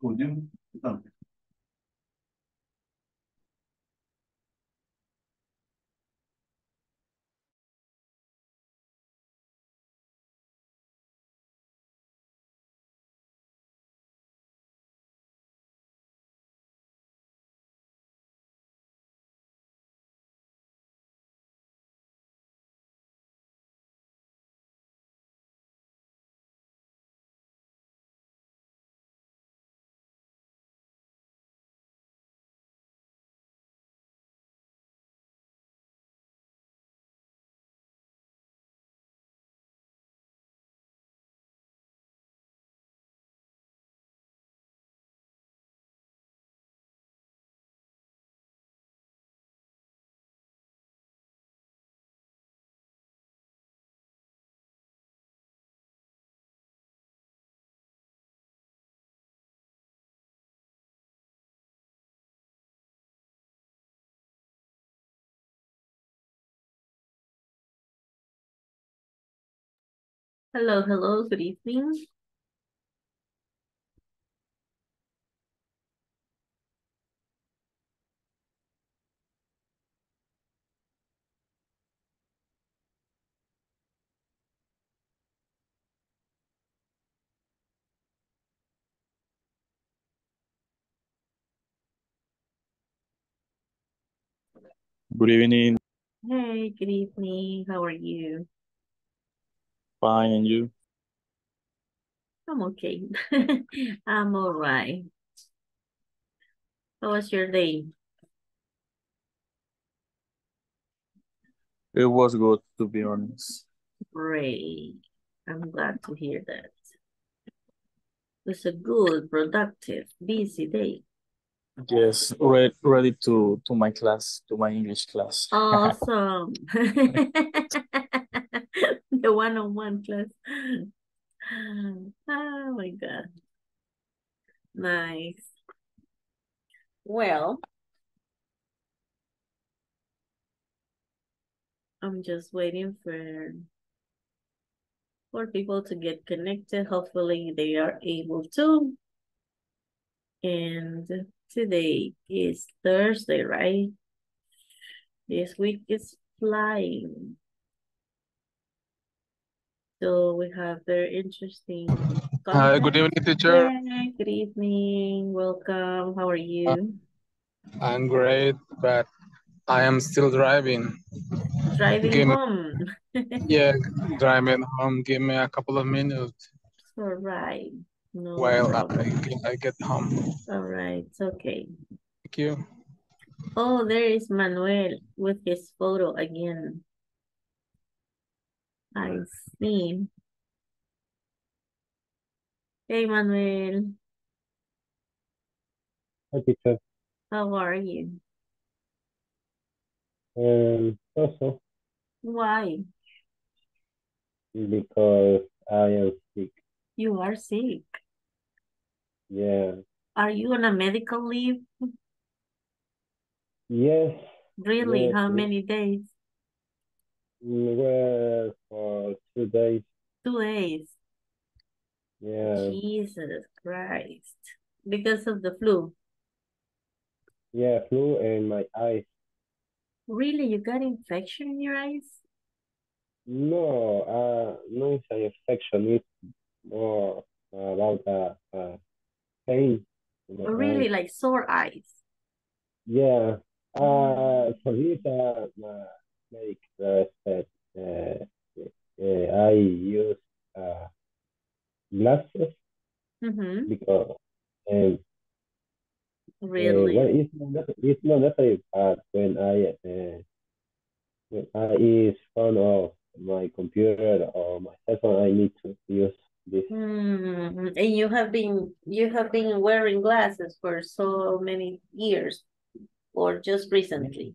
Podium. Tamam. Hello, hello, good evening. Good evening. Hey, good evening. How are you? Fine, and you? I'm okay. I'm all right. How was your day? It was good, to be honest. Great. I'm glad to hear that. It's a good, productive, busy day. Yes, re ready to to my class, to my English class. Awesome. The one-on-one class. Oh my God. Nice. Well, I'm just waiting for for people to get connected. Hopefully they are able to. And today is Thursday, right? This week is flying. So we have very interesting Hi, good evening, teacher. Good evening. Welcome. How are you? I'm great, but I am still driving. Driving Give me, home. yeah, driving home. Give me a couple of minutes All right. No while I problem. I get home. All right. It's okay. Thank you. Oh, there is Manuel with his photo again. I see. Hey, Manuel. Hi, teacher. How are you? Um, also Why? because I am sick. You are sick. Yeah. Are you on a medical leave? Yes. Really? Yes. How yes. many days? Mm, Well, for two days. Two days. Yeah. Jesus Christ. Because of the flu. Yeah, flu and my eyes. Really? You got infection in your eyes? No, uh, no it's an infection. It's more about uh, uh, pain Or really eyes. like sore eyes? Yeah. Uh, for this, uh, my medic uh, uh, uh, I use uh, glasses Mm-hmm. because um, Uh, well, Really? it's not necessary, it's not necessary, but when I uh, when I is front of my computer or my cell phone, I need to use this. Mm, and you have been you have been wearing glasses for so many years or just recently?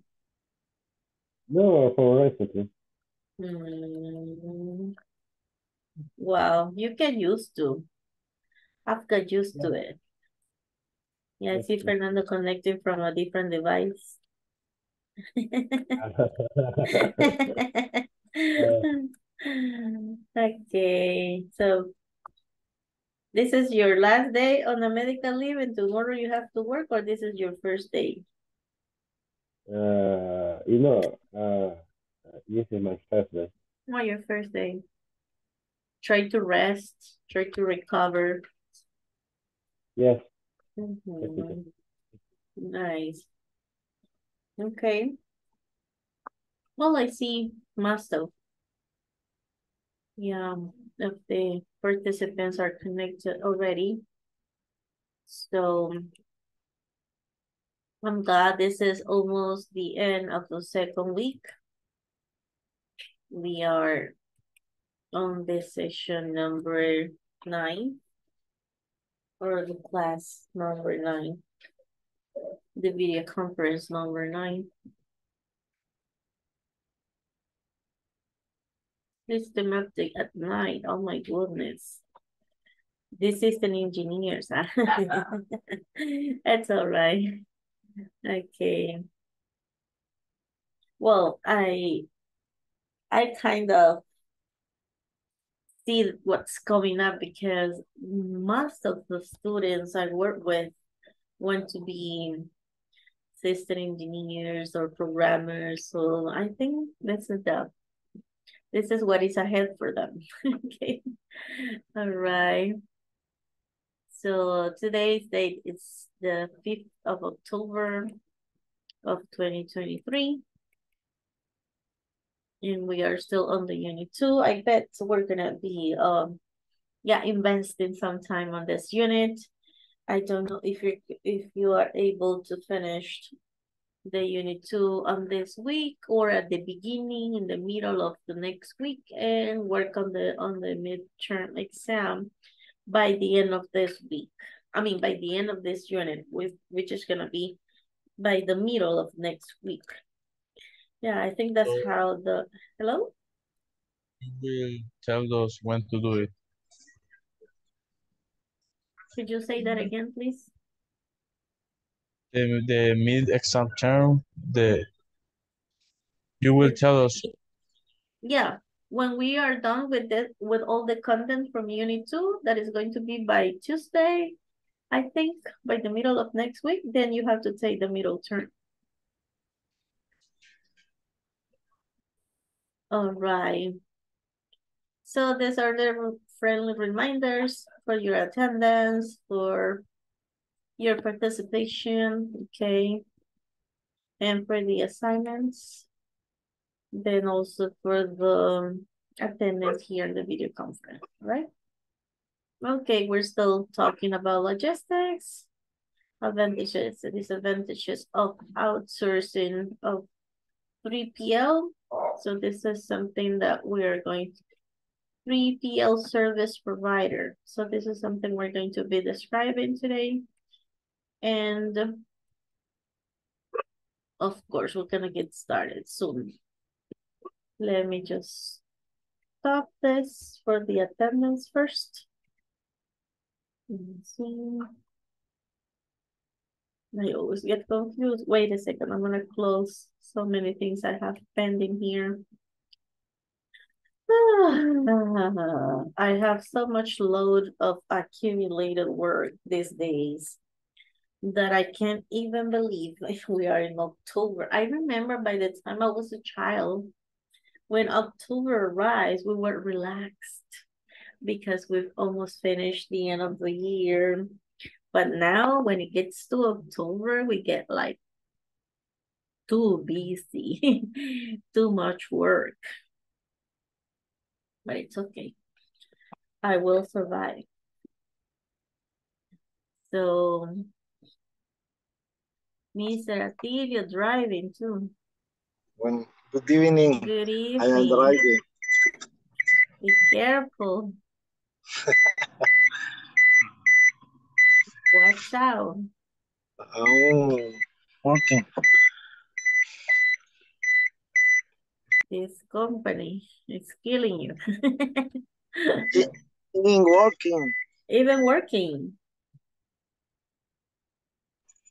No, for recently. Mm, well, you get used to. I've got used to it. Yeah, I see. Fernando connecting from a different device. Okay, so This is your last day on the medical leave and tomorrow you have to work or this is your first day? Uh, you know, uh, this is my first day. Oh, your first day. Try to rest, try to recover. Yes, Mhm. Nice. Okay. Well, I see most of. Yeah, if the participants are connected already. So I'm glad this is almost the end of the second week. We are on this session number nine or the class number nine, the video conference number nine. Systematic at night, oh my goodness. This is an engineers. That's all right. Okay. Well, I I kind of see what's coming up because most of the students I work with want to be system engineers or programmers. So I think this is the this is what is ahead for them. okay. All right. So today's date is the 5th of October of 2023. And we are still on the unit two. I bet we're gonna be um yeah, investing some time on this unit. I don't know if you if you are able to finish the unit two on this week or at the beginning in the middle of the next week and work on the on the midterm exam by the end of this week. I mean by the end of this unit, with which is gonna be by the middle of next week. Yeah, I think that's So- how the hello? You will tell us when to do it. Could you say that again, please? The, the mid-exam term, the you will tell us Yeah, when we are done with this, with all the content from unit two, that is going to be by Tuesday, I think, by the middle of next week, then you have to take the middle term. All right. So these are the friendly reminders for your attendance, for your participation, okay? And for the assignments. Then also for the attendance here in the video conference, right? Okay, we're still talking about logistics, advantages and disadvantages of outsourcing of 3PL. So this is something that we're going to 3PL service provider. So this is something we're going to be describing today. And of course, we're gonna get started soon. Let me just stop this for the attendance first. Let's see. I always get confused. Wait a second, I'm gonna close so many things I have pending here. I have so much load of accumulated work these days that I can't even believe we are in October. I remember by the time I was a child, when October arrives, we were relaxed because we've almost finished the end of the year. But now when it gets to October, we get like too busy, too much work. But it's okay. I will survive. So, Mr. Atilio driving too. When, good evening. Good I am evening. driving. Be careful. Watch out. Oh, working. This company is killing you. Even working. Even working.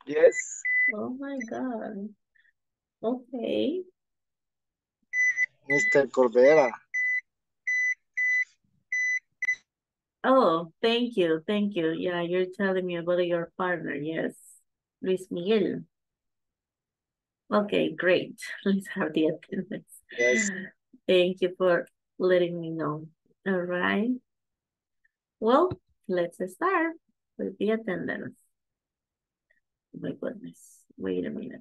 Yes. Oh my God. Okay. Mr. Corbera. Oh, thank you, thank you. Yeah, you're telling me about your partner, yes. Luis Miguel. Okay, great. Let's have the attendance. Yes. Thank you for letting me know. All right. Well, let's start with the attendance. My goodness, wait a minute.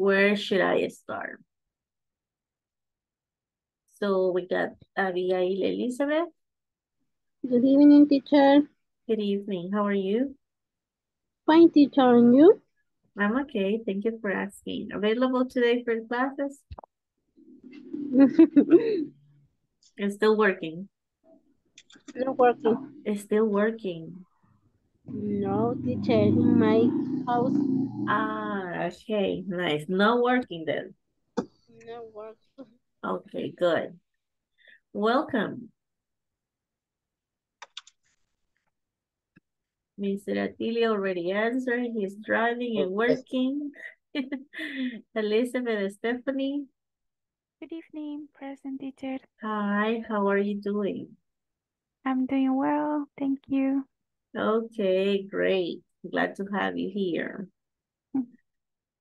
Where should I start? So we got Abigail Elizabeth. Good evening, teacher. Good evening. How are you? Fine, teacher, and you? I'm okay. Thank you for asking. Available today for classes? It's still working. Not working. It's still working. No, teacher, in my house, Ah, okay, nice. Not working then. not working. Okay, good. Welcome. Mr. Attilio already answered. He's driving and working. Elizabeth and Stephanie, Good evening, present teacher. hi, how are you doing? I'm doing well, thank you. Okay, great. Glad to have you here. Hmm.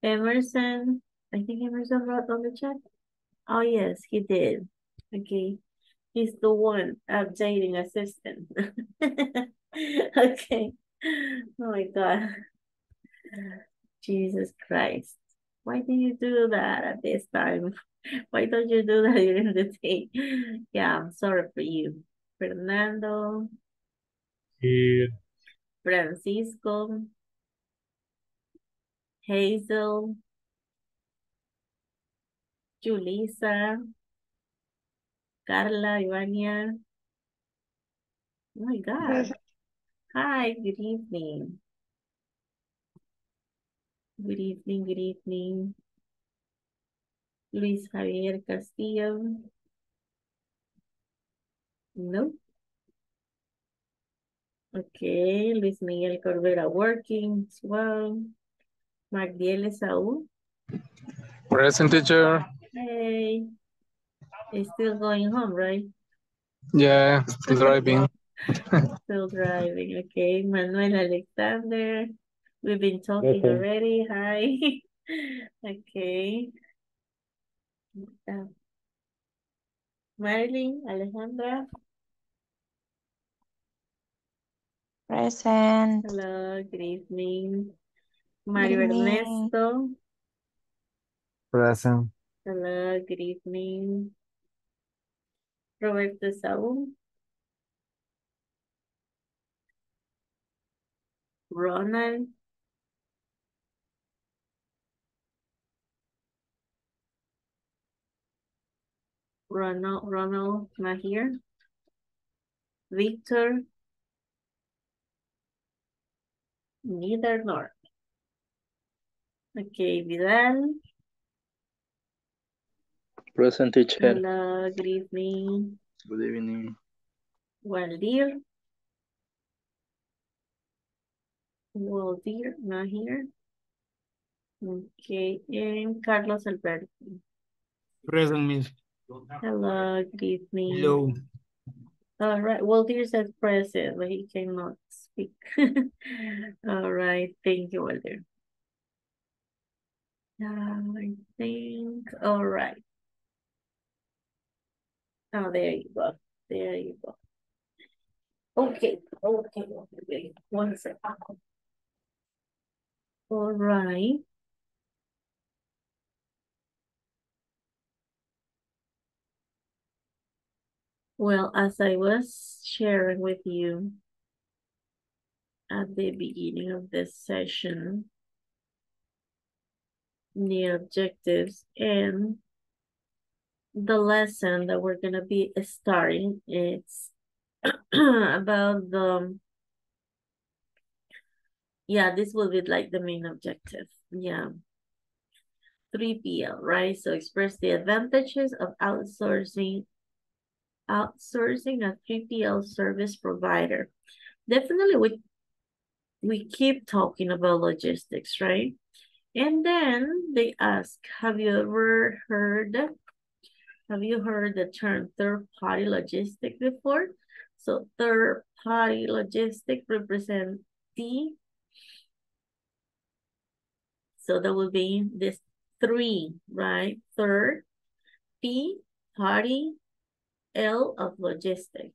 Emerson, I think Emerson wrote on the chat. Oh, yes, he did. Okay. He's the one updating assistant. Okay. Oh my God. Jesus Christ. Why did you do that at this time? Why don't you do that during the day? Yeah, I'm sorry for you. Fernando, Here, Francisco, Hazel, Julissa, Carla, Ivania. Oh my God. Hi, good evening. Good evening, good evening. Luis Javier Castillo. No. Okay, Luis Miguel Corbera working as well. Magdiel Saúl. Present teacher. Hey. It's still going home, right? Yeah, still driving. Still driving, okay. Manuel Alexander. We've been talking Okay. already. Hi. Okay. Uh, Marilyn, Alejandra. Present. Hello, good evening. Mario evening. Ernesto. present. Hello, good evening. Roberto Saúl. Ronald. Ronald, Ronald, not here. Victor. Neither nor. Okay, Vidal. Present teacher. Hello, good evening. Good evening. Waldir. Waldir, not here. Okay, and Carlos Alberto. Present, Miss. Hello, good evening. Hello. All right, Waldir says present, but he cannot speak. All right, thank you, Waldir. Uh, I think, all right. Oh, there you go. There you go. Okay, okay, okay, one second. All right. Well, as I was sharing with you at the beginning of this session, the objectives and the lesson that we're gonna be starting, it's about the, yeah, this will be like the main objective, yeah. 3PL, right? So express the advantages of outsourcing outsourcing a 3PL service provider. Definitely we we keep talking about logistics, right? And then they ask, have you ever heard Have you heard the term third-party logistic before? So third-party logistic represent the so that would be this three, right? Third, P, party, L of logistic.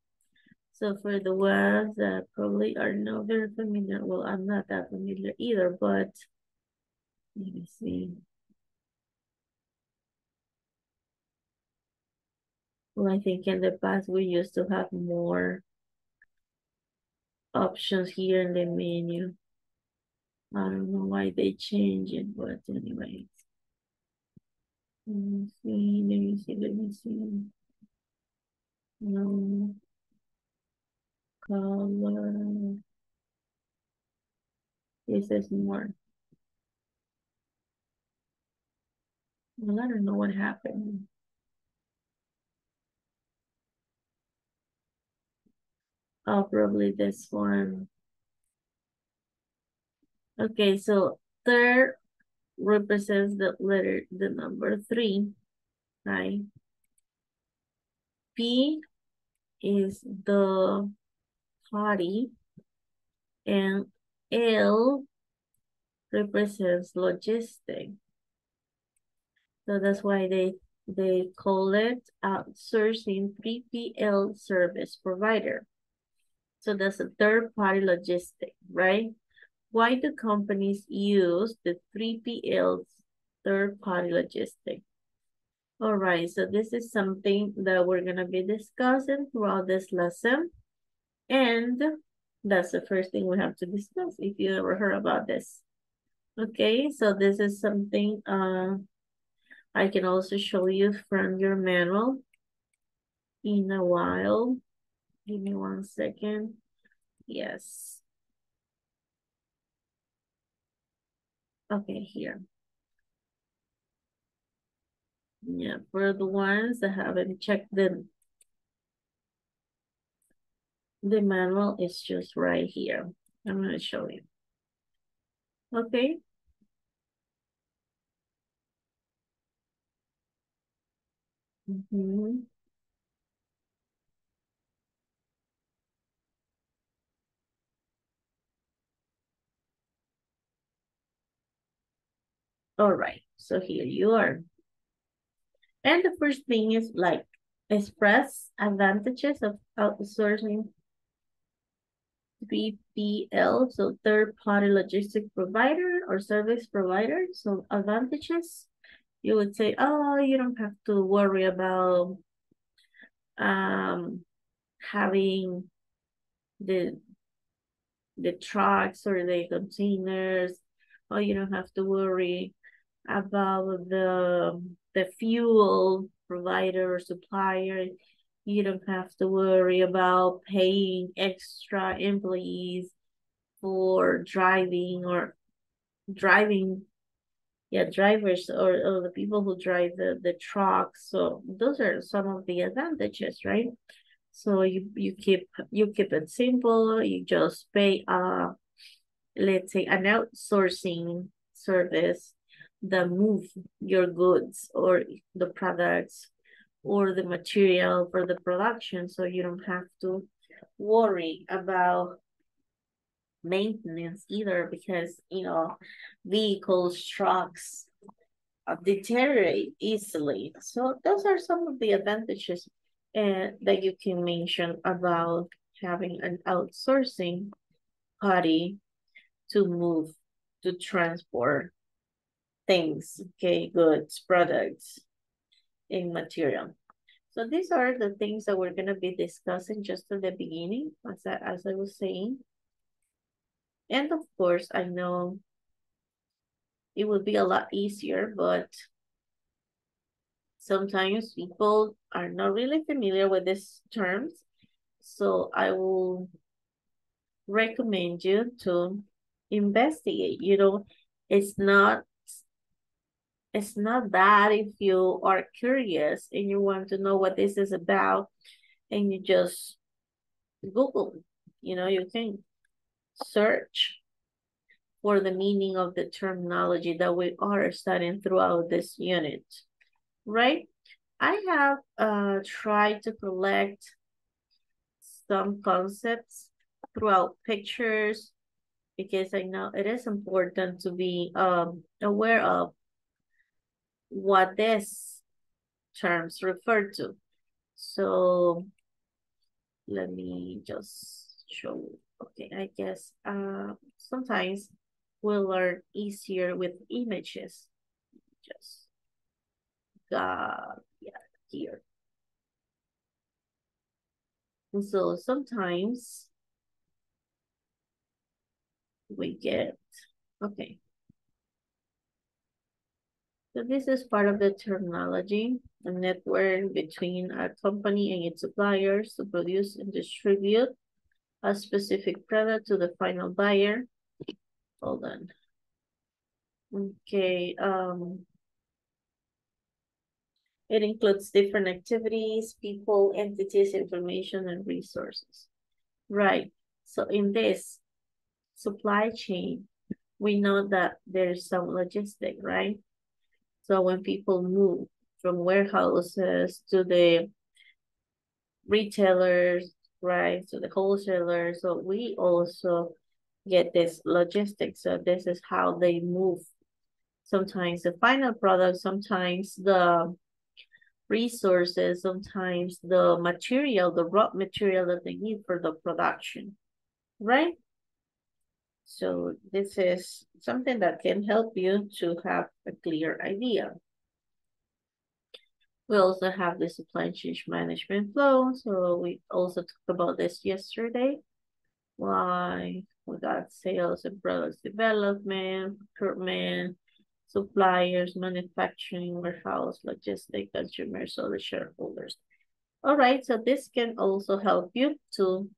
So for the ones that probably are not very familiar, well, I'm not that familiar either, but let me see. Well, I think in the past we used to have more options here in the menu. I don't know why they changed it, but anyways. Let me see, let me see, let me see. No. Color. This is more. Well, I don't know what happened. Oh, probably this one. Okay, so third represents the letter, the number three, right? P is the party and L represents logistic. So that's why they they call it outsourcing 3PL service provider. So that's a third party logistic, right? Why do companies use the 3PL's third party logistic? All right, so this is something that we're gonna be discussing throughout this lesson. And that's the first thing we have to discuss if you ever heard about this. Okay, so this is something uh, I can also show you from your manual in a while. Give me one second. Yes. Okay, here. Yeah, for the ones that haven't checked the the manual is just right here. I'm going to show you. Okay. Mm -hmm. All right, so here you are. And the first thing is like express advantages of outsourcing 3PL, so third party logistic provider or service provider. So advantages, you would say, oh, you don't have to worry about um, having the the trucks or the containers, or you don't have to worry about the the fuel provider or supplier. You don't have to worry about paying extra employees for driving or driving yeah drivers or, or the people who drive the the trucks. So those are some of the advantages right? So you you keep you keep it simple. You just pay uh let's say an outsourcing service that move your goods or the products or the material for the production so you don't have to worry about maintenance either because you know vehicles trucks uh, deteriorate easily. So those are some of the advantages uh, that you can mention about having an outsourcing party to move to transport things, okay, goods, products, in material. So these are the things that we're going to be discussing just at the beginning, as I, as I was saying. And of course, I know it would be a lot easier, but sometimes people are not really familiar with these terms. So I will recommend you to investigate. You know, it's not it's not bad if you are curious and you want to know what this is about and you just Google, you know, you can search for the meaning of the terminology that we are studying throughout this unit, right? I have uh tried to collect some concepts throughout pictures because I know it is important to be um aware of what these terms refer to. So let me just show. Okay, I guess uh sometimes we'll learn easier with images. Just got yeah here. And so sometimes we get okay. So this is part of the terminology, a network between a company and its suppliers to produce and distribute a specific product to the final buyer. Hold on. Okay, um, it includes different activities, people, entities, information, and resources. Right, so in this supply chain, we know that there's some logistic, right? So when people move from warehouses to the retailers, right, to the wholesalers, so we also get this logistics. So this is how they move. Sometimes the final product, sometimes the resources, sometimes the material, the raw material that they need for the production, right? So this is something that can help you to have a clear idea. We also have the supply chain management flow. So we also talked about this yesterday. Why we got sales and products development, procurement, suppliers, manufacturing, warehouse, logistic, consumers, so the shareholders. All right, so this can also help you to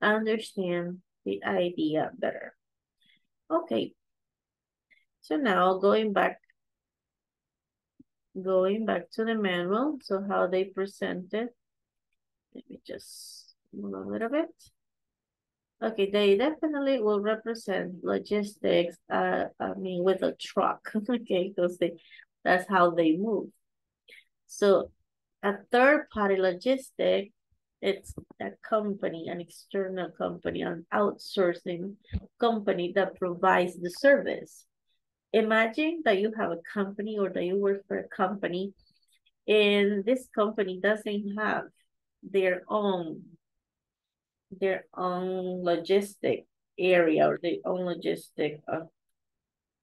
understand the idea better. Okay. So now going back, going back to the manual, so how they present it. Let me just move a little bit. Okay, they definitely will represent logistics, uh, I mean, with a truck, okay, because they, that's how they move. So a third party logistic, it's a company, an external company, an outsourcing company that provides the service. Imagine that you have a company or that you work for a company and this company doesn't have their own their own logistic area or their own logistic uh,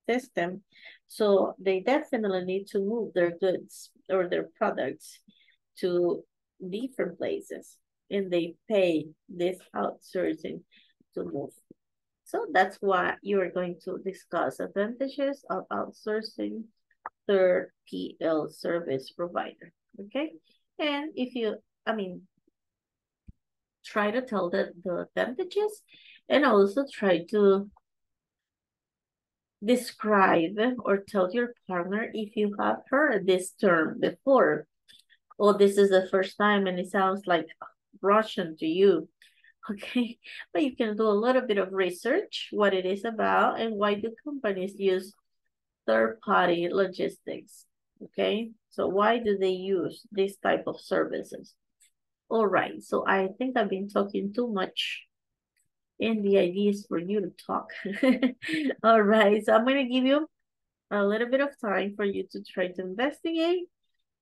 system. So they definitely need to move their goods or their products to different places and they pay this outsourcing to move. So that's why you are going to discuss advantages of outsourcing third PL service provider, okay? And if you, I mean, try to tell the, the advantages and also try to describe or tell your partner if you have heard this term before or this is the first time and it sounds like Russian to you. Okay but you can do a little bit of research what it is about and why do companies use third-party logistics okay? So why do they use this type of services? All right, so I think I've been talking too much and the idea is for you to talk. All right, so I'm going to give you a little bit of time for you to try to investigate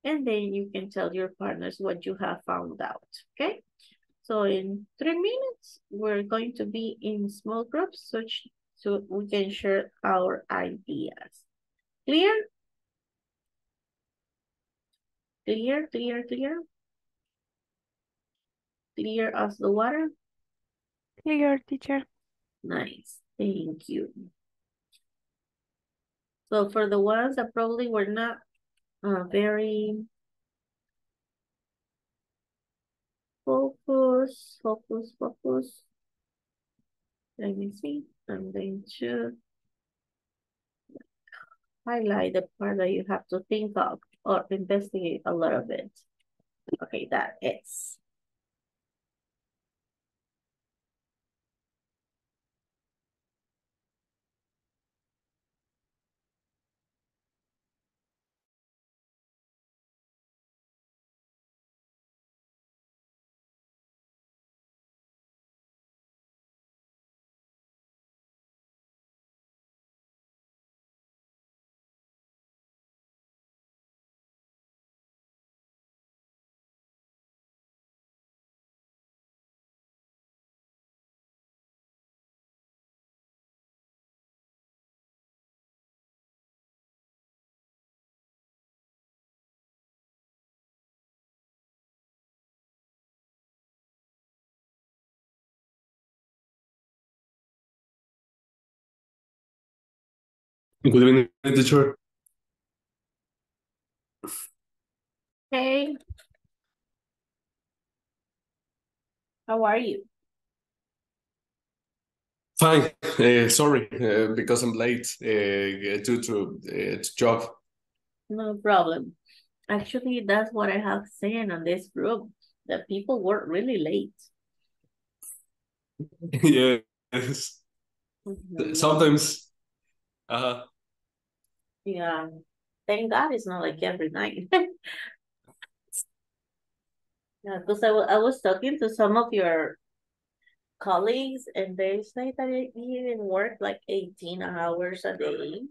and then you can tell your partners what you have found out, okay? So in three minutes, we're going to be in small groups so, so we can share our ideas. Clear? Clear, clear, clear? Clear as the water? Clear, teacher. Nice, thank you. So for the ones that probably were not very focus, focus, focus. Let me see, I'm going to highlight the part that you have to think of or investigate a little bit. Okay, that is. Good evening, teacher. Hey. How are you? Fine. Uh, sorry, uh, because I'm late uh, due to uh, to job. No problem. Actually, that's what I have seen on this group, that people were really late. yes. Mhm. Sometimes. Uh, Yeah, thank God it's not like every night. Yeah, because I, I was talking to some of your colleagues and they say that they even work like 18 hours a day.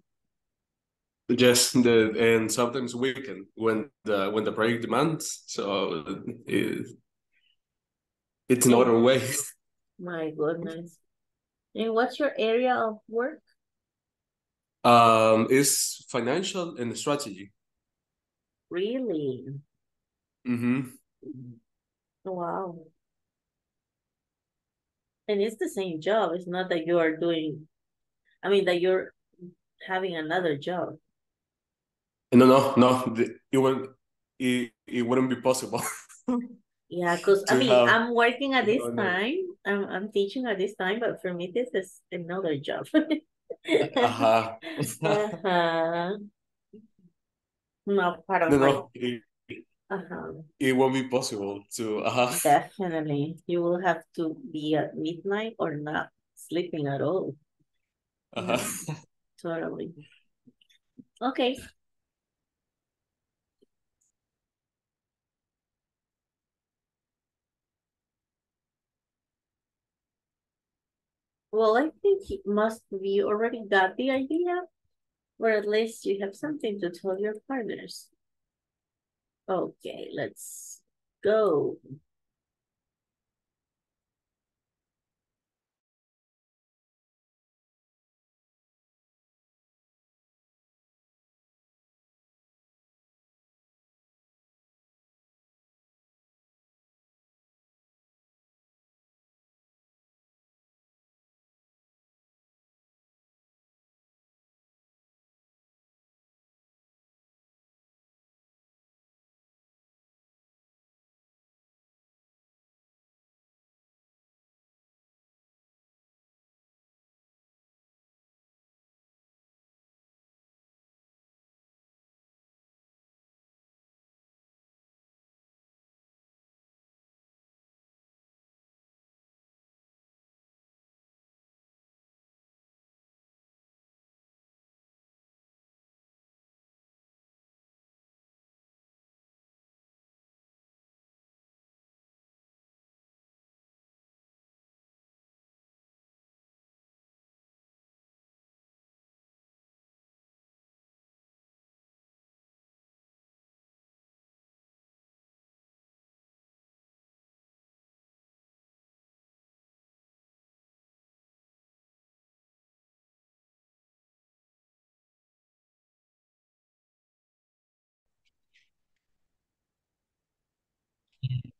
yes, the and sometimes weekend when the when the project demands. So it, it's another way. My goodness. And what's your area of work? Um, is financial and strategy. Really? Mm-hmm. Wow. And it's the same job. It's not that you are doing, I mean, that you're having another job. No, no, no. It wouldn't. It, it wouldn't be possible. Yeah, because I mean, have- I'm working at this time. I'm I'm teaching at this time, but for me, this is another job. Uh-huh. Uh-huh. No, para No, no. It, it won't be possible to. Uh-huh. Definitely. You will have to be at midnight or not sleeping at all. Uh-huh. Totally. Okay. Well, I think you must be already got the idea, or at least you have something to tell your partners. Okay, let's go.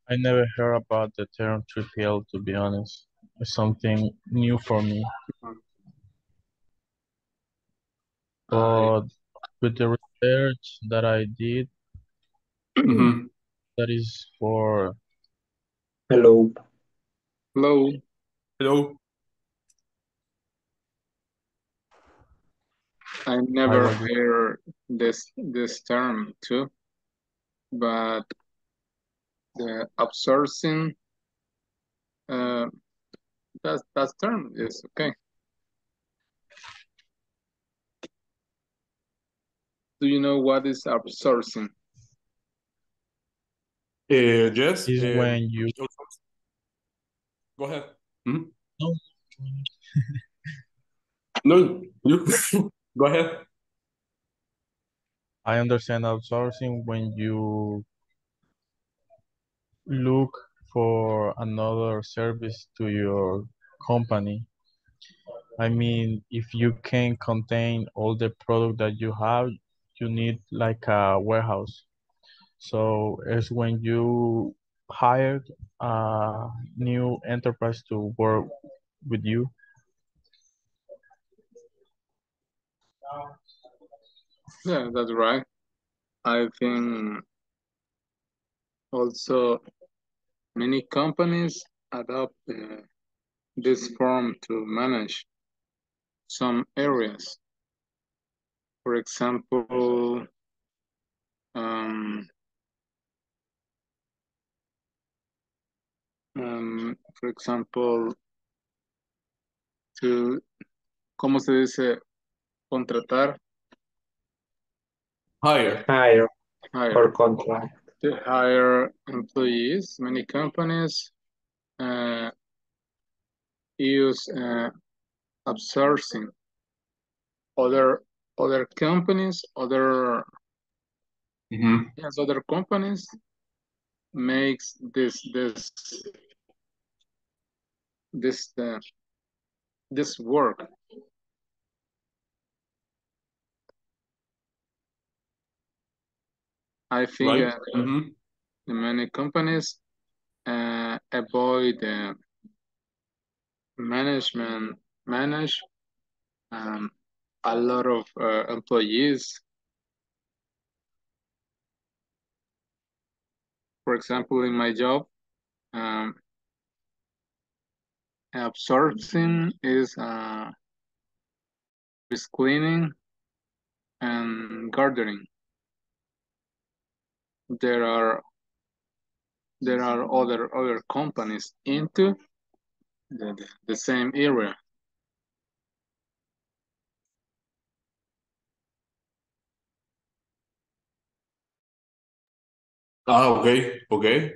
I never heard about the term 3PL to be honest. It's something new for me. But with the research that I did, Mhm. that is for Hello. Hello. Hello. I never Roger. heard this this term too, but the outsourcing uh, that that term is okay. Do you know what is outsourcing? Uh, yes. is uh, when you Go ahead. Mhm. no, No, you. Go ahead. I understand outsourcing when you look for another service to your company. I mean, if you can contain all the product that you have, you need like a warehouse. So it's when you hired a new enterprise to work with you. Yeah, that's right. I think also many companies adopt uh, this form to manage some areas. For example, um, um, for example, to, ¿cómo se dice? Contratar. Hire. Hire Hire. or contract. To hire employees, many companies uh, use uh, outsourcing. Other other companies, other Mhm. yes, other companies makes this this this uh, this work. I think Right. uh, Mhm. many companies uh, avoid uh, management manage um, a lot of uh, employees. For example, in my job, um, absorption is uh, is cleaning and gardening. There are there are other other companies into the, the, the same area. Ah, okay, okay.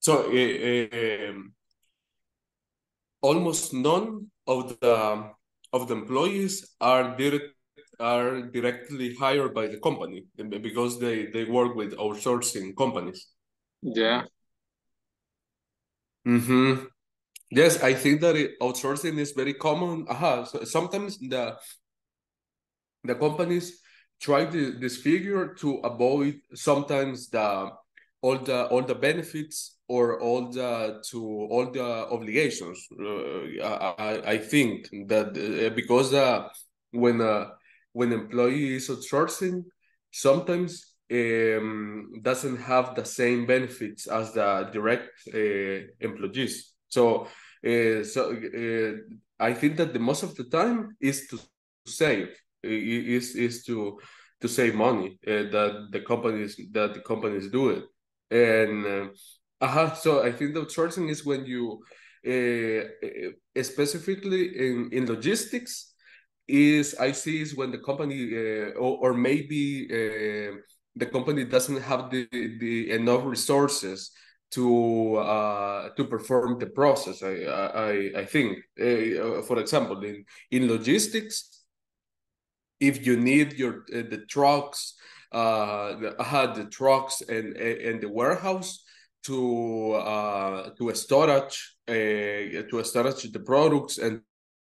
So, eh, um, almost none of the of the employees are direct are directly hired by the company because they they work with outsourcing companies. Yeah, Mm-hmm. Yes, I think that it, outsourcing is very common. Aha, so sometimes the the companies try to, this figure to avoid sometimes the all the all the benefits or all the to all the obligations. Uh, I, I I think that uh, because uh, when uh, when employee is outsourcing, sometimes um, doesn't have the same benefits as the direct uh, employees. So uh, so uh, I think that the most of the time is to save is is to to save money uh, that the companies that the companies do it and uh, uh so I think the outsourcing is when you uh, specifically in in logistics is I see is when the company uh, or, or maybe uh, the company doesn't have the, the enough resources to uh, to perform the process. I I I think, uh, for example, in in logistics, if you need your uh, the trucks, uh, the, uh, the trucks and and the warehouse to uh to a storage to a storage the products and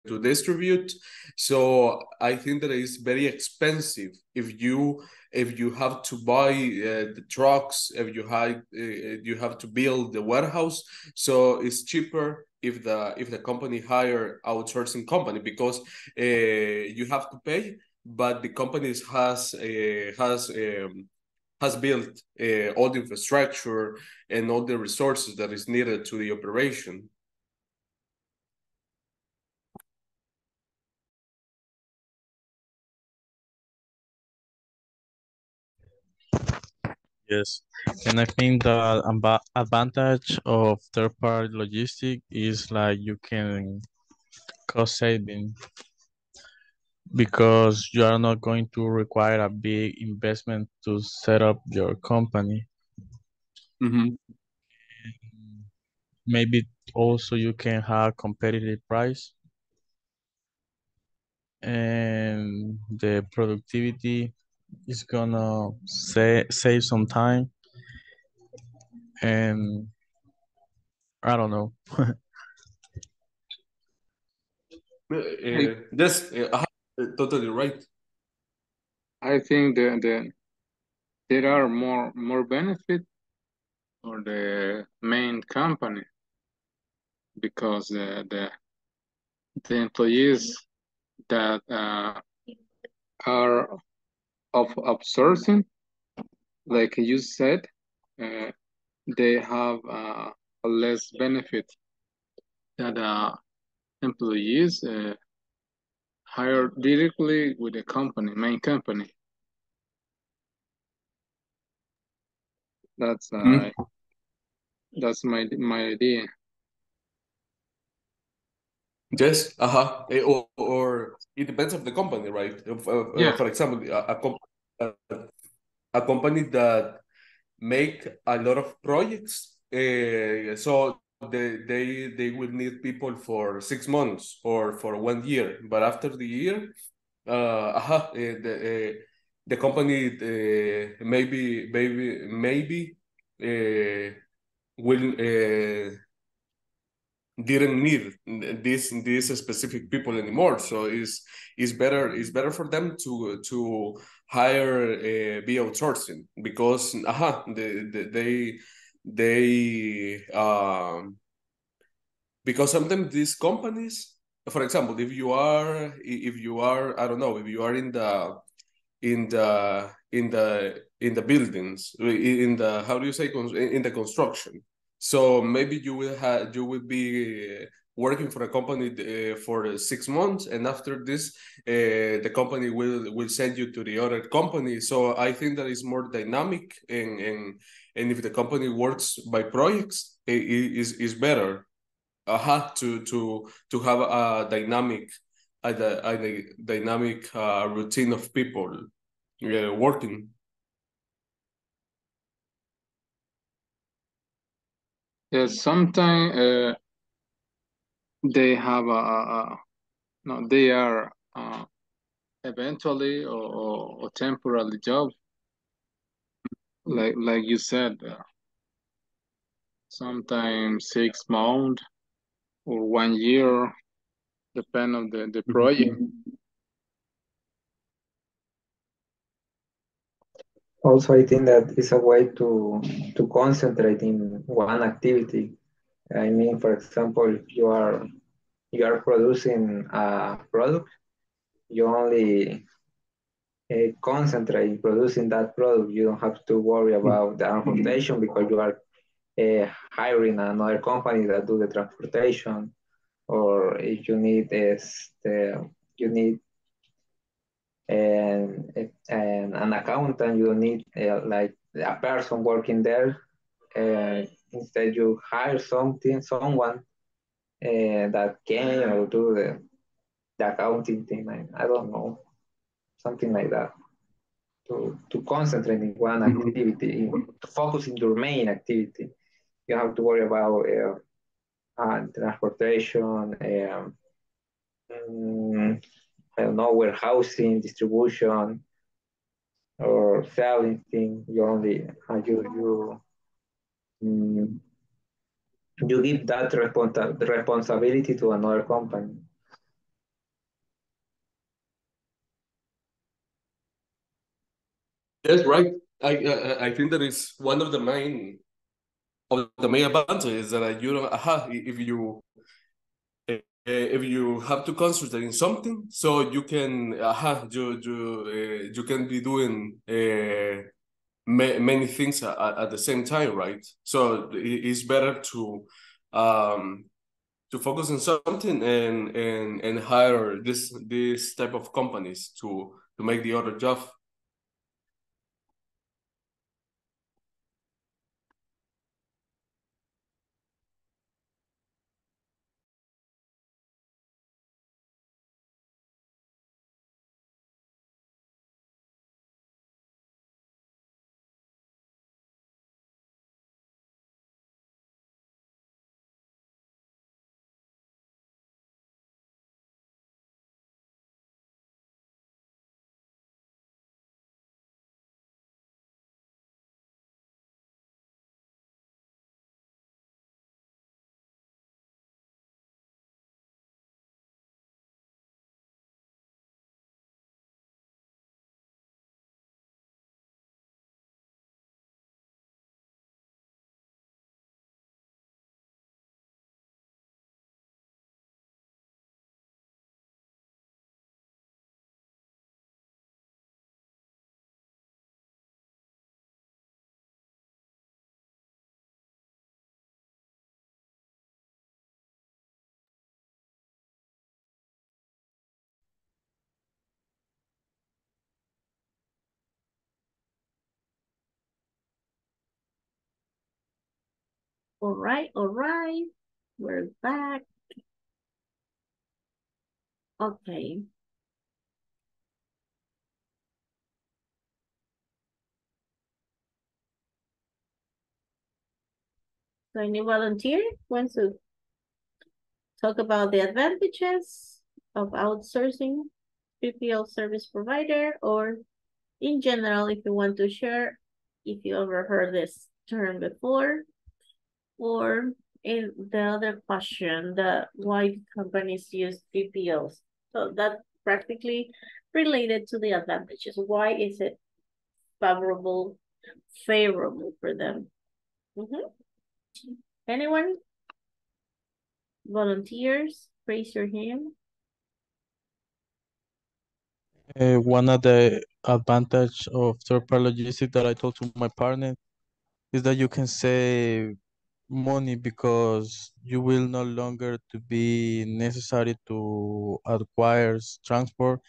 to distribute. So i think that it's very expensive if you if you have to buy uh, the trucks if you have uh, you have to build the warehouse. So it's cheaper if the if the company hire outsourcing company because uh, you have to pay but the company has uh, has um, has built uh, all the infrastructure and all the resources that is needed to the operation Yes, and I think the advantage of third-party logistic is like you can cost saving because you are not going to require a big investment to set up your company. Mhm. Maybe also you can have competitive price and the productivity is gonna sa- save some time and I don't know. Uh, uh, yes, uh, uh, totally right. I think that the, there are more more benefit for the main company because the the, the employees that uh, are of outsourcing, like you said, uh, they have uh, a less benefit that uh, employees uh, hired directly with the company, main company. That's uh, Mm. that's my my idea. Yes, uh-huh. Eh, Or, or it depends of the company, right? If, uh, Yeah. for example, a, a, comp a, company that make a lot of projects, uh, so they they they will need people for six months or for one year. But after the year, uh, eh, the eh, the company uh, maybe maybe maybe uh, will uh, didn't need these these specific people anymore. So it's it's better it's better for them to to hire uh, be outsourcing because aha they they they um because sometimes these companies for example if you are if you are I don't know if you are in the in the in the in the buildings in the how do you say in the construction so maybe you will have you will be working for a company uh, for six months, and after this, uh, the company will will send you to the other company. So I think that is more dynamic, and and and if the company works by projects, it is is better. Uh, to to to have a dynamic a, a dynamic uh, routine of people uh, working. Sometimes uh, they have a, a, no, they are uh, eventually or, or, or temporary job. Like like you said, uh, sometimes six months or one year, depend on the, the project. Also, I think that is a way to to concentrate in one activity. I mean, for example, if you are you are producing a product, you only uh, concentrate in producing that product. You don't have to worry about the transportation because you are uh, hiring another company that do the transportation. Or if you need is the you need and, and an accountant, you need uh, like a person working there. Uh, instead, you hire something, someone uh, that can or do the, the accounting thing. I, I don't know, something like that. To, to concentrate in one Mm-hmm. activity, to focus in your main activity. You have to worry about uh, uh, transportation, um, mm, I don't know, warehousing, distribution, or selling things. You only uh, you you mm, you give that responsa- responsibility to another company. Yes, right. I I, I think that is one of the main of the main advantages that you know, aha, if you if you have to concentrate in something, so you can aha, you you uh, you can be doing uh, ma many things at, at the same time, right? So it's better to um to focus on something and and and hire this this type of companies to to make the other job All right, all right. We're back. Okay. So any volunteer wants to talk about the advantages of outsourcing 3PL service provider or in general, if you want to share, if you ever heard this term before, or in the other question, the why companies use 3PLs. So that's practically related to the advantages. Why is it favorable, favorable for them? Mm -hmm. Anyone? Volunteers, raise your hand. Uh, one of the advantage of third-party logistics that I told to my partner is that you can save money because you will no longer to be necessary to acquire transport.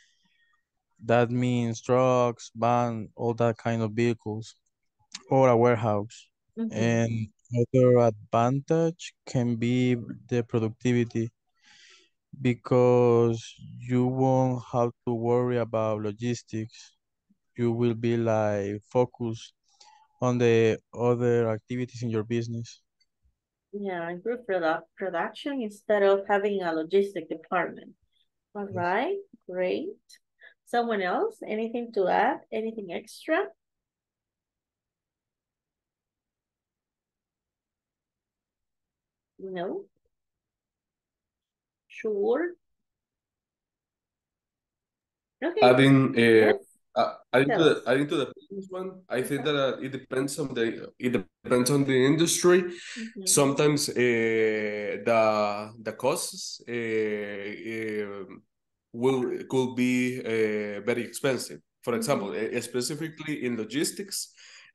That means trucks, van, all that kind of vehicles, or a warehouse. Mm -hmm. And other advantage can be the productivity because you won't have to worry about logistics. You will be like focused on the other activities in your business. Yeah, improve produ production instead of having a logistic department. All yes. right, great. Someone else, anything to add? Anything extra? No? Sure. Okay. Adding, uh, yes. Uh, adding, to the, adding to the previous one, I think that uh, it depends on the it depends on the industry. Mm -hmm. Sometimes uh, the the costs uh, will could be very expensive. For example, mm -hmm. specifically in logistics,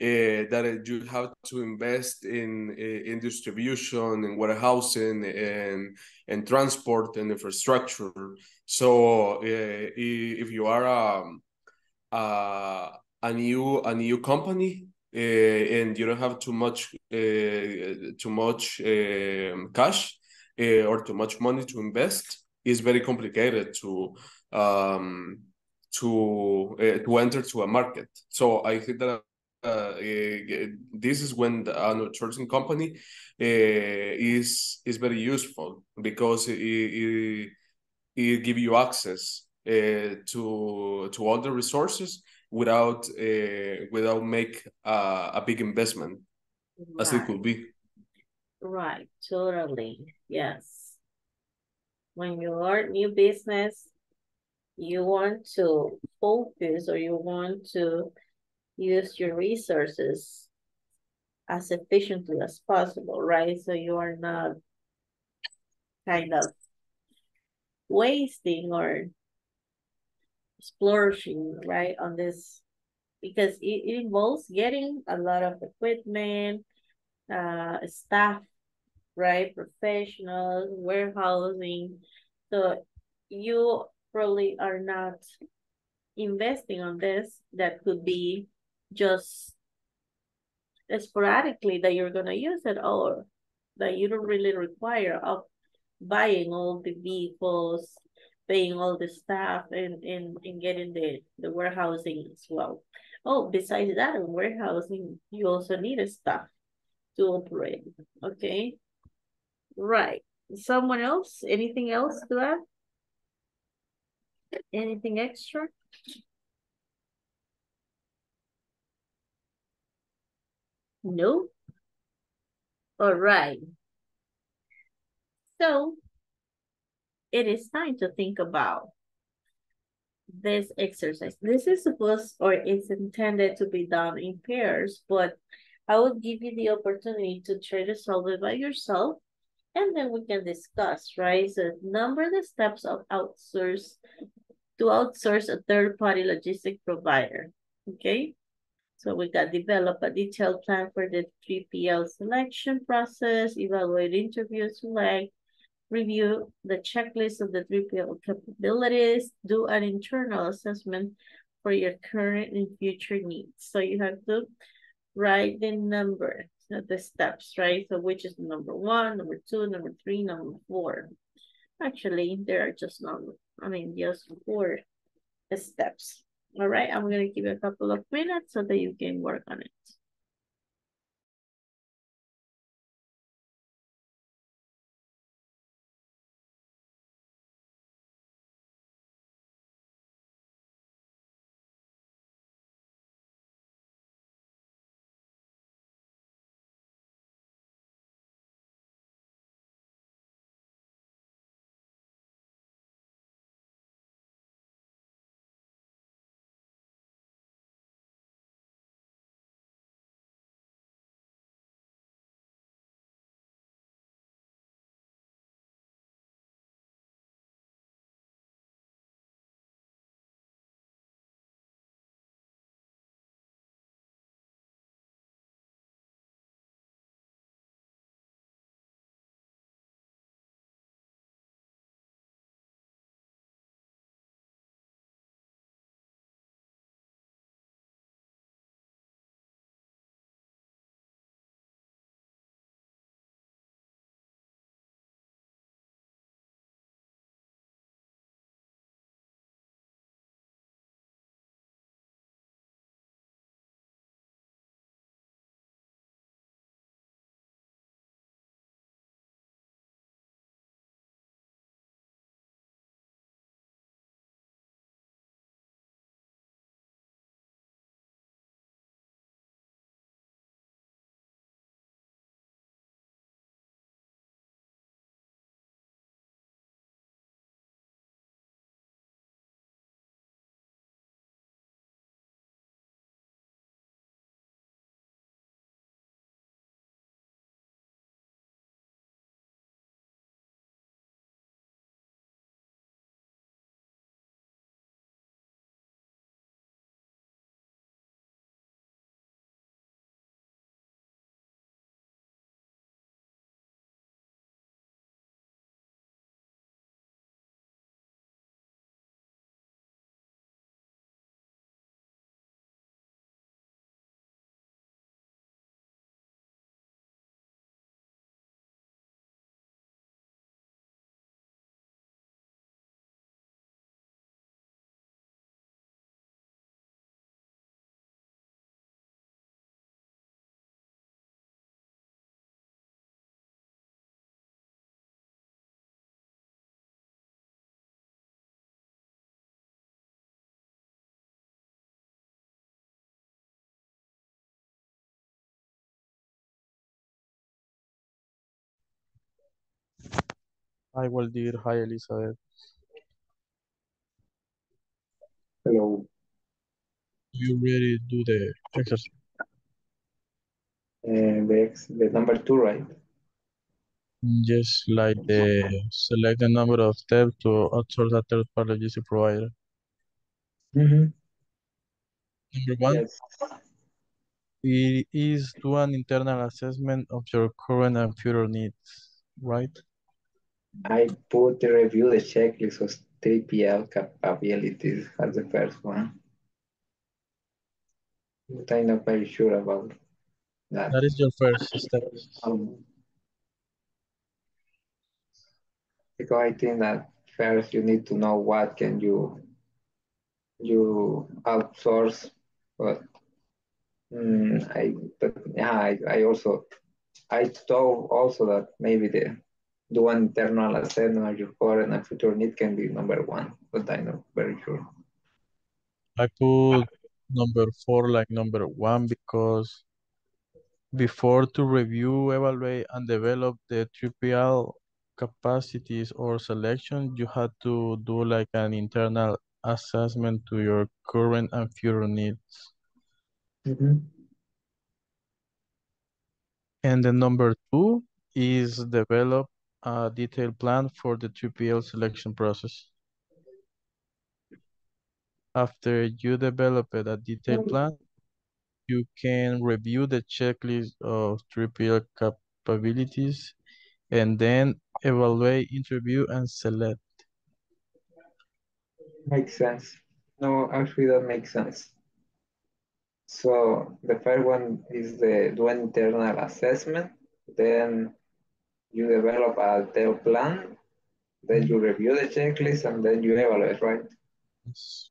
uh, that you have to invest in in distribution and warehousing and and transport and infrastructure. So uh, if you are a, a a new a new company uh, and you don't have too much uh, too much um, cash uh, or too much money to invest, it's very complicated to um, to uh, to enter to a market. So I think that uh, this is when the outsourcing company uh, is is very useful because it, it, it give you access uh, to to all the resources without uh, without make a, a big investment right. as it could be. Right, totally. Yes. When you are new business, you want to focus or you want to use your resources as efficiently as possible, right? So you are not kind of wasting or splurging, right, on this because it, it involves getting a lot of equipment, uh, staff, right, professionals, warehousing. So you probably are not investing on this. That could be just sporadically that you're going to use it or that you don't really require of buying all the vehicles, paying all the staff and, and, and getting the, the warehousing as well. Oh, besides that, in warehousing, you also need a staff to operate. Okay. Right. Someone else? Anything else to add? Anything extra? No? All right. So it is time to think about this exercise. This is supposed or it's intended to be done in pairs, but I will give you the opportunity to try to solve it by yourself and then we can discuss, right? So number the steps of outsource to outsource a third-party logistic provider, okay? So we got develop a detailed plan for the 3PL selection process, evaluate interview, select, review the checklist of the 3PL capabilities, do an internal assessment for your current and future needs. So you have to write the number. the steps, right? So which is number one, number two, number three, number four. Actually, there are just number, I mean, just four steps. All right, I'm gonna give you a couple of minutes so that you can work on it. Hi, Waldir. Hi, Elizabeth. Hello. You ready to do the exercise? Uh, the, the number two, right? Just like the select the number of steps to outsource a third party logistic provider. Mm-hmm. Number one, Yes. it is do an internal assessment of your current and future needs, right? I put the review the checklist of 3PL capabilities as the first one. But I'm not very sure about that. That is your first step. Um, because I think that first you need to know what can you you outsource, but mm, I but yeah I, I also I thought also that maybe the do an internal assessment of your current and future need can be number one, but I'm not very sure. I put number four like number one because before to review, evaluate, and develop the 3PL capacities or selection, you had to do like an internal assessment to your current and future needs. Mhm. And the number two is develop a detailed plan for the 3PL selection process. After you develop a detailed mm-hmm. plan, you can review the checklist of 3PL capabilities and then evaluate, interview, and select. Makes sense. No, actually that makes sense. So the first one is the do an internal assessment, then you develop a detailed plan, then you review the checklist, and then you evaluate, right? Yes.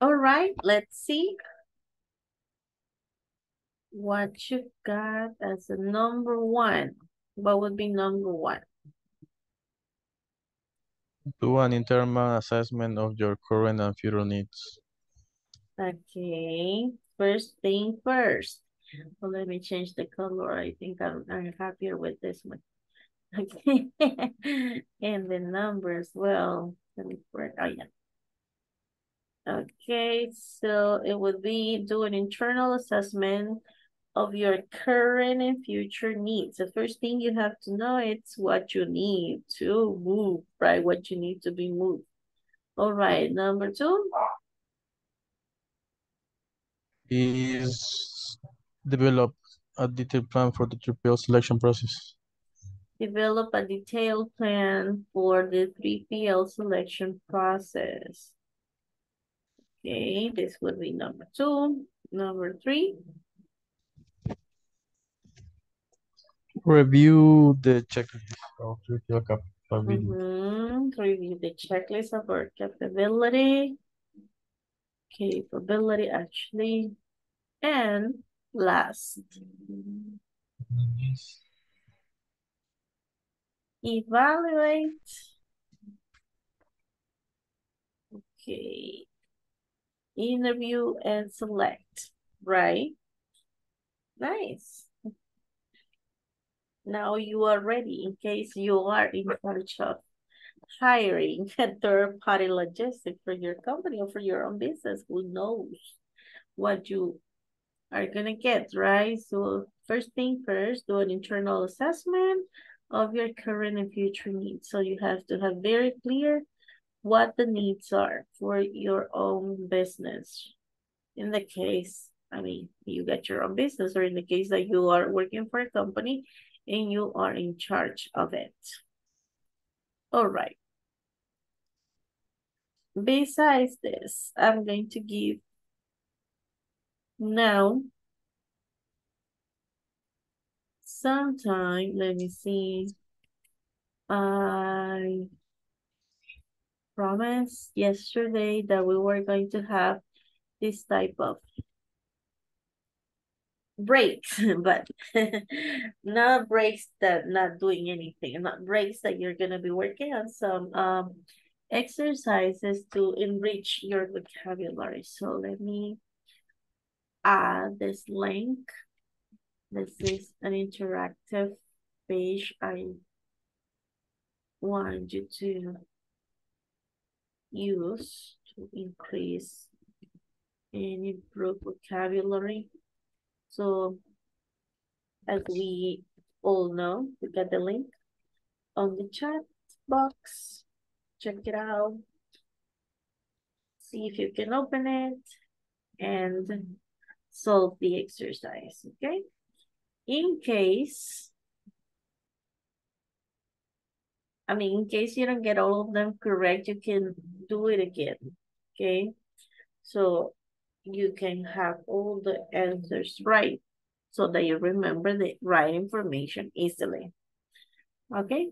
All right, let's see. What you got as a number one? What would be number one? Do an internal assessment of your current and future needs. Okay, first thing first. Well, let me change the color. I think I'm, I'm happier with this one. Okay, and the numbers. well. Let me, oh yeah. Okay, so it would be do an internal assessment of your current and future needs. The first thing you have to know is what you need to move, right? What you need to be moved. All right, number two. Is develop a detailed plan for the 3PL selection process. Develop a detailed plan for the 3PL selection process. Okay, this would be number two. Number three. Review the checklist of 3PL capability. Mm -hmm. Review the checklist of our capability. Capability actually. And last. Evaluate. Okay. Interview and select, right? Nice. Now you are ready in case you are in charge of hiring a third party logistic for your company or for your own business. Who knows what you are gonna get, right? So first thing first, do an internal assessment of your current and future needs. So you have to have very clear what the needs are for your own business. In the case, I mean, you get your own business, or in the case that you are working for a company and you are in charge of it. All right. Besides this, I'm going to give now sometime, let me see. I promised yesterday that we were going to have this type of breaks, but not breaks that not doing anything, not breaks that you're gonna be working on some um exercises to enrich your vocabulary. So let me add this link. This is an interactive page. I want you to use to increase and improve vocabulary. So as we all know, we got the link on the chat box. Check it out. See if you can open it and solve the exercise, okay? In case, I mean, in case you don't get all of them correct, you can do it again, okay? So you can have all the answers right so that you remember the right information easily. Okay?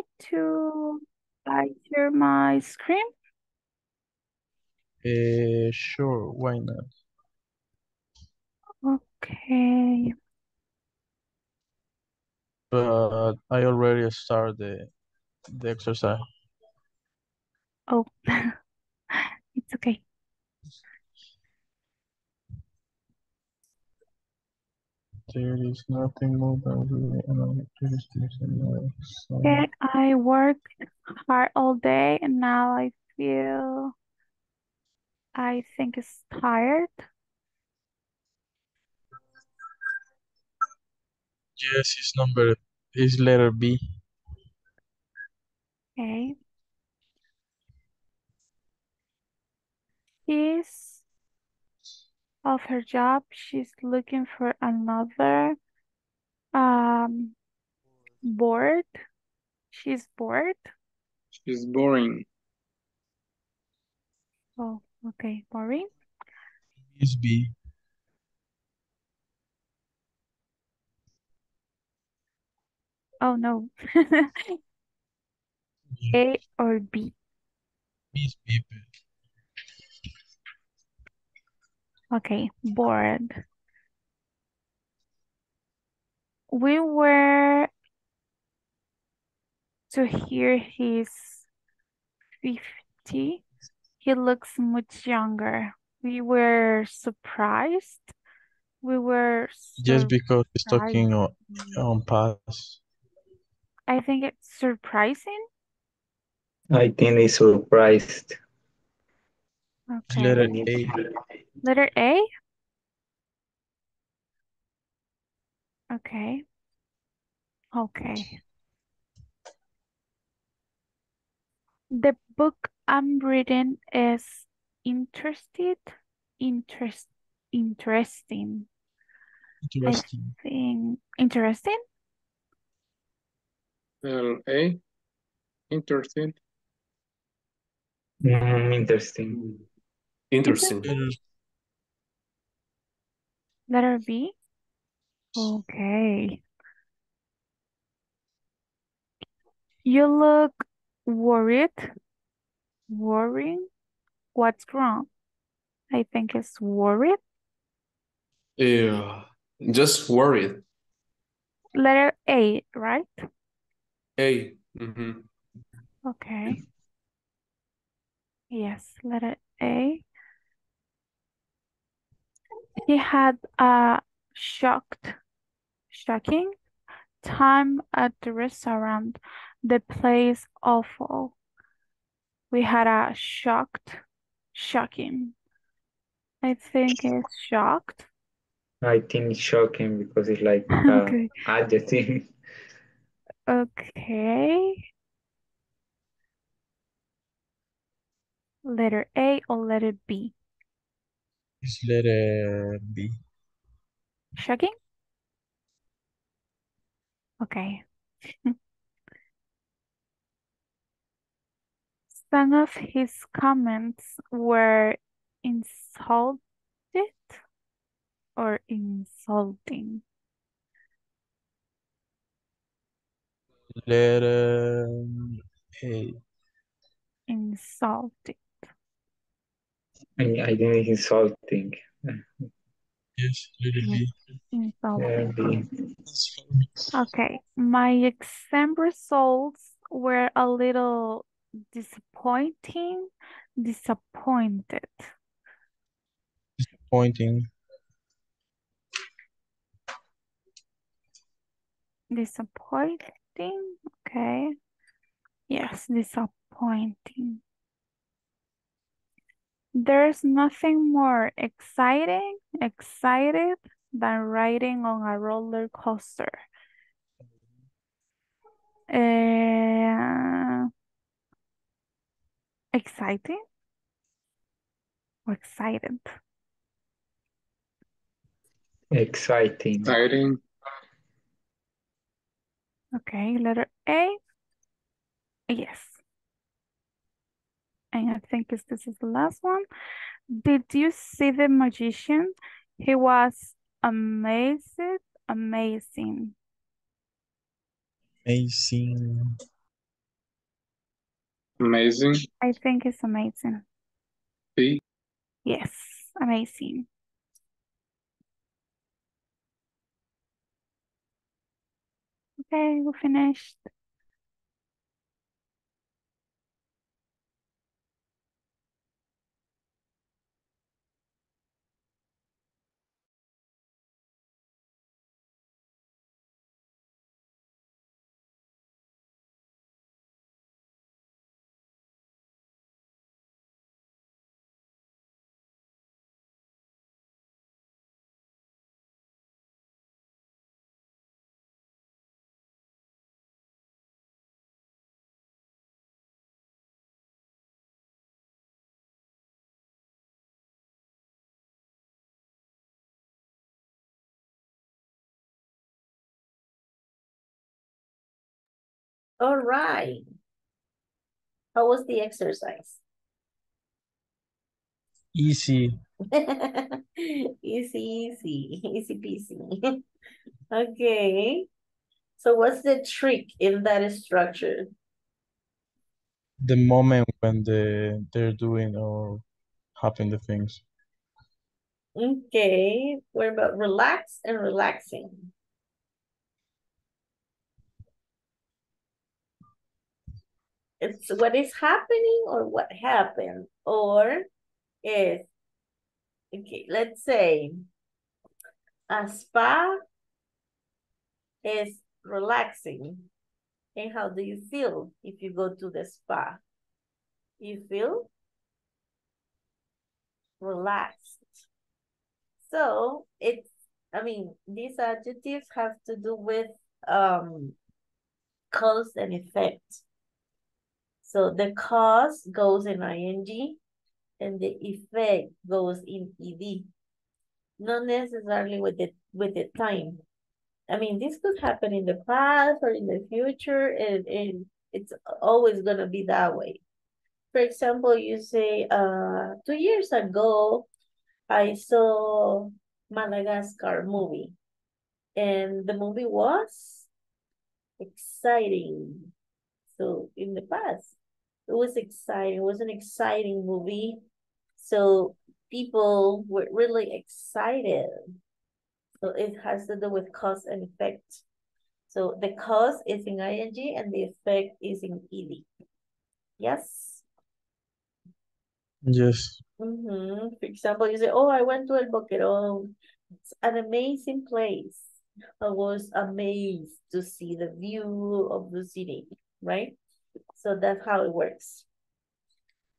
Me to I share my screen. Uh, sure, why not? Okay. But I already started the, the exercise. Oh, it's okay. There is nothing more than really another jurisdiction. So, Okay, I worked hard all day and now I feel I think it's tired. yes, it's number is letter B. Okay. She's of her job. She's looking for another um board. She's bored. She's boring. Oh, okay, boring. Is B. Oh no. A or B. Is B. Okay, bored. We were to hear he's 50. He looks much younger. We were surprised. We were Just because it's surprised. talking on, on past. I think it's surprising. I think they surprised. Okay. Letter A. Letter A? Okay. Okay. The book I'm reading is interested, interest, interesting. Interesting. I think interesting. L A. Interesting. Mm, interesting. Interesting. Letter, Letter B. Okay. You look worried. Worrying? What's wrong? I think it's worried. Yeah, just worried. Letter A, right? A. mhm. Okay. Yes, letter A. He had a shocked, shocking time at the restaurant. The place awful. We had a shocked, shocking. I think it's shocked. I think it's shocking because it's like uh, Okay. adjective. Okay. Letter A or letter B? It's letter B. Shocking? Okay. Some of his comments were insulted or insulting. Letter A. Insulting. I, I think it's insulting. Yes, letter B. Mm-hmm. Insulting. Yeah, B. Okay, my exam results were a little disappointing. Disappointed. Pointing. Disappointing. Okay. Yes, disappointing. There's nothing more exciting, excited than riding on a roller coaster. Uh, exciting or excited? Exciting. Exciting. Okay, letter A. Yes. And I think it's, this is the last one. Did you see the magician? He was amazed, amazing. Amazing. Amazing. I think it's amazing. B. Yes, amazing. Okay, we finished. All right. How was the exercise? Easy. easy, easy, easy peasy. okay. So what's the trick in that structure? The moment when the they're doing or having the things. Okay. What about relax and relaxing? It's what is happening or what happened or is okay, let's say a spa is relaxing. And how do you feel if you go to the spa? You feel relaxed. So it's, I mean, these adjectives have to do with um cause and effect. So the cause goes in ing and the effect goes in ed. Not necessarily with the with the time. I mean, this could happen in the past or in the future, and, and it's always gonna be that way. For example, you say, uh, two years ago, I saw Madagascar movie. And the movie was exciting. So in the past, it was exciting. It was an exciting movie. So people were really excited. So it has to do with cause and effect. So the cause is in ing and the effect is in ed. Yes. Yes. Mm-hmm. For example, you say, "Oh, I went to El Boquerón. It's an amazing place. I was amazed to see the view of the city." Right? So that's how it works.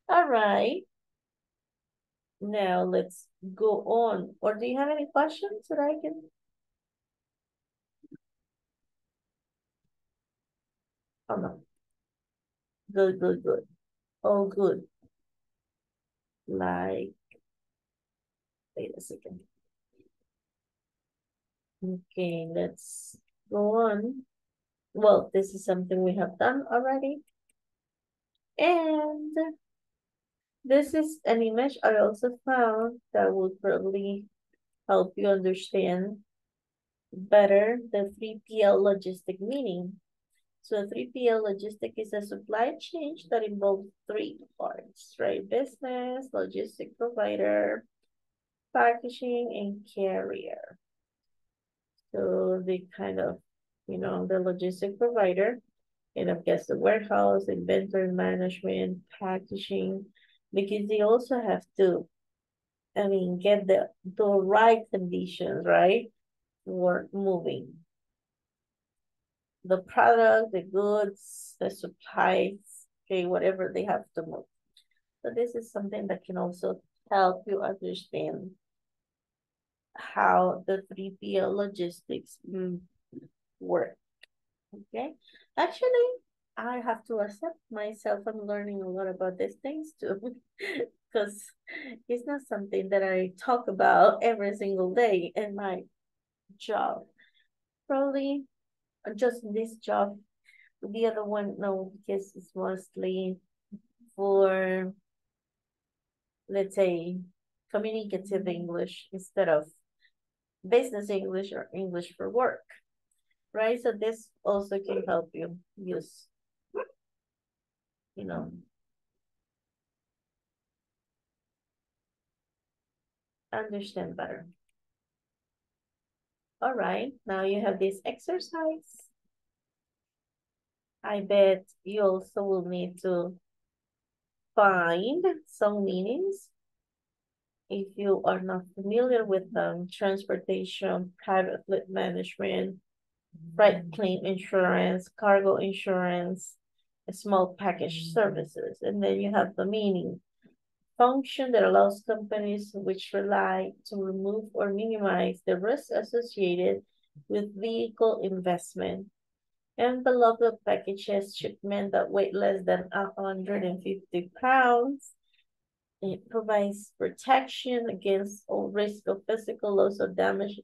All right. Now let's go on. Or do you have any questions that I can? Oh no. Good, good, good. Oh, good. Like, wait a second. Okay, let's go on. Well, this is something we have done already. And this is an image I also found that would probably help you understand better the 3PL logistic meaning. So 3PL logistic is a supply chain that involves three parts, right? Business, logistic provider, packaging, and carrier. So the kind of, you know, the logistic provider, and I guess the warehouse, inventory management, packaging, because they also have to, I mean, get the, the right conditions, right? For moving the product, the goods, the supplies, okay, whatever they have to move. So this is something that can also help you understand how the 3PL logistics mm, work. Okay, actually, I have to accept myself. I'm learning a lot about these things too, because it's not something that I talk about every single day in my job. Probably just this job. The other one, no, because it's mostly for, let's say, communicative English instead of business English or English for work, right? So this also can help you use, you know, understand better. All right, now you have this exercise. I bet you also will need to find some meanings if you are not familiar with them, transportation, private fleet management, freight mm-hmm. claim insurance, cargo insurance, small package mm-hmm. services. And then you have the meaning. Function that allows companies which rely to remove or minimize the risk associated with vehicle investment. Envelope of packages shipment that weigh less than 150 pounds it provides protection against all risk of physical loss or damage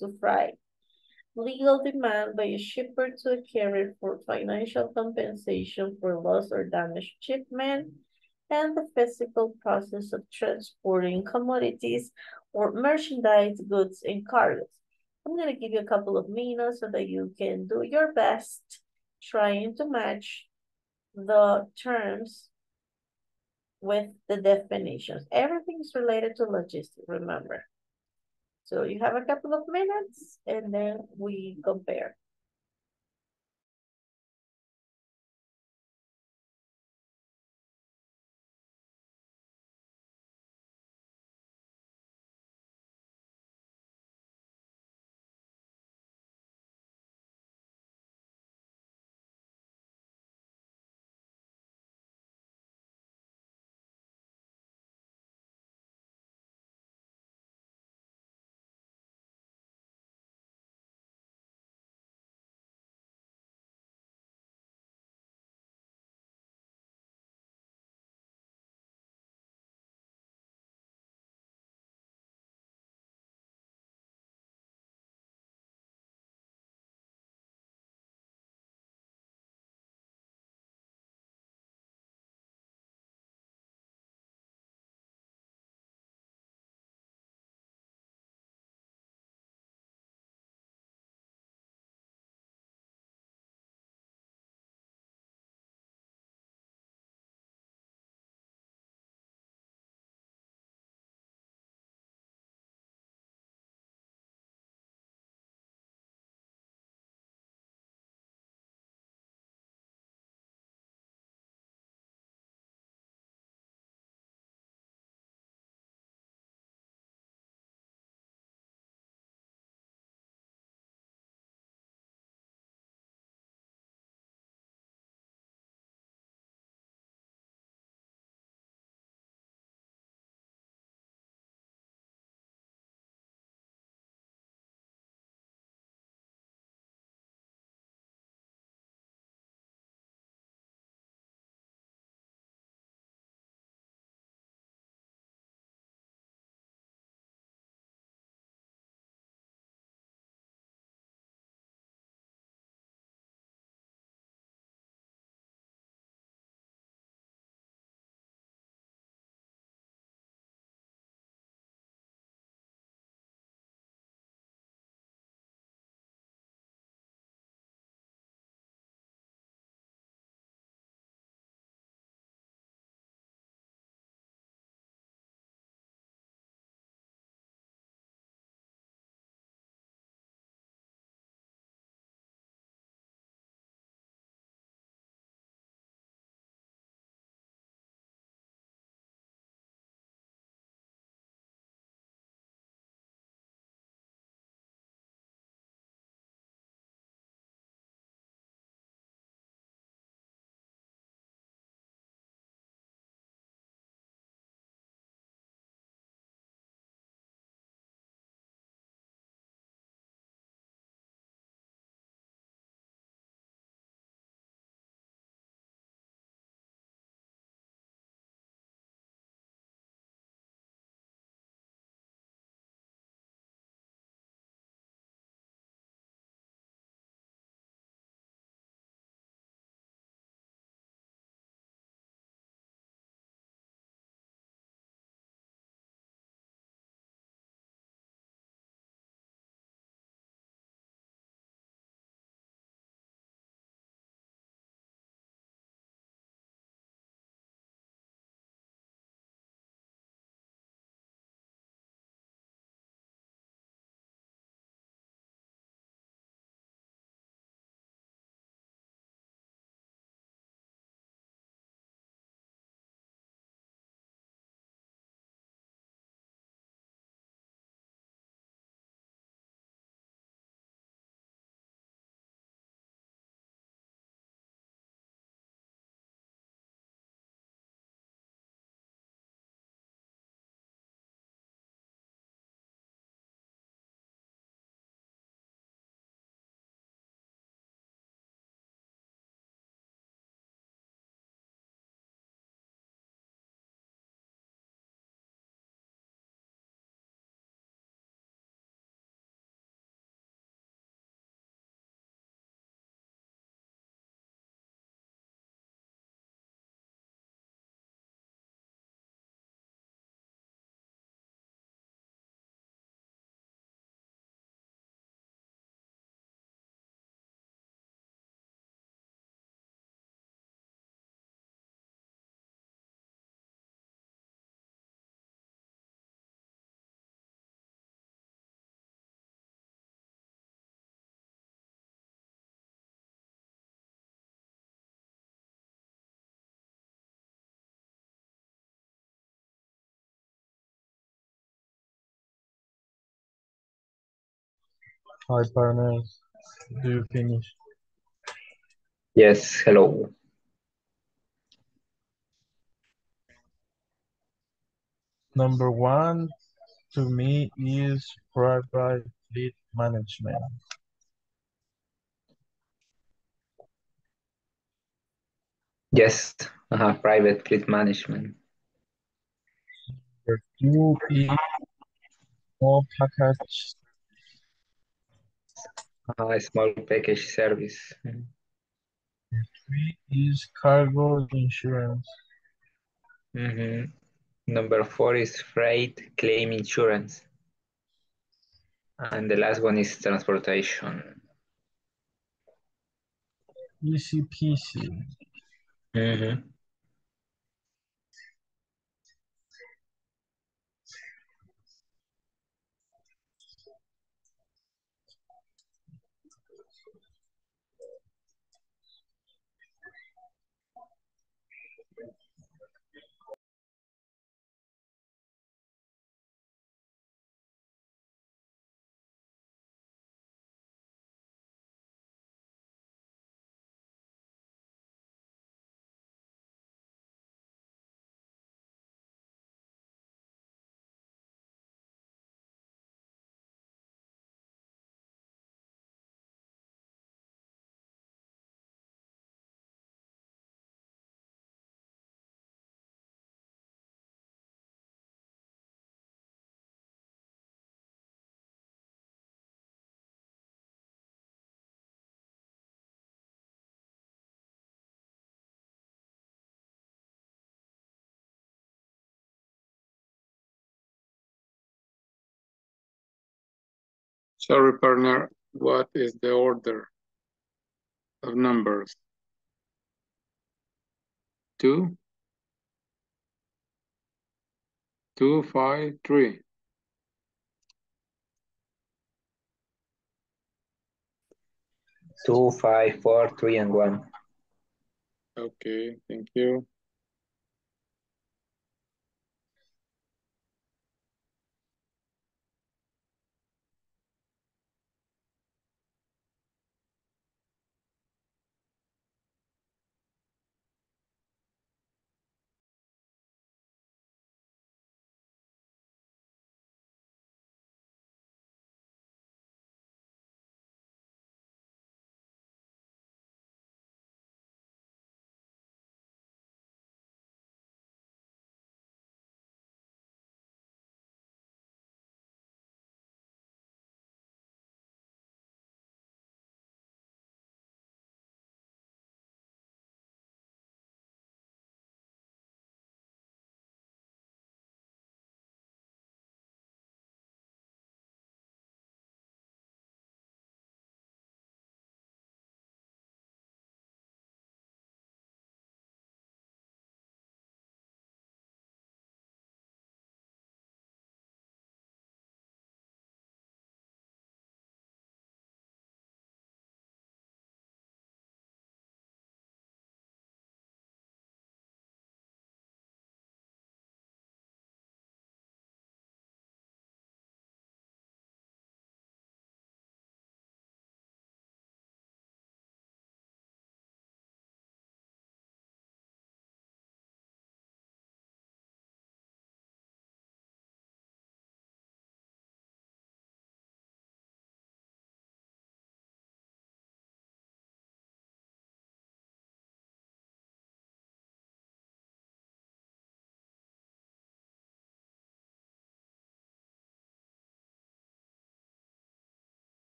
to freight. Legal demand by a shipper to a carrier for financial compensation for loss or damaged shipment, and the physical process of transporting commodities or merchandise, goods, and cargoes. I'm going to give you a couple of minutes so that you can do your best trying to match the terms with the definitions. Everything is related to logistics, remember. So you have a couple of minutes and then we compare. Hi, partner. Do you finish? Yes, hello. Number one to me is private fleet management. Yes, uh, private fleet management. Number two is small package. Uh, small package service. Three is cargo insurance. Mhm. Number four is freight claim insurance. And the last one is transportation. Easy peasy. Mhm. Sorry, partner, what is the order of numbers? Two? Two, five, three. Two, five, four, three, and one. Okay, thank you.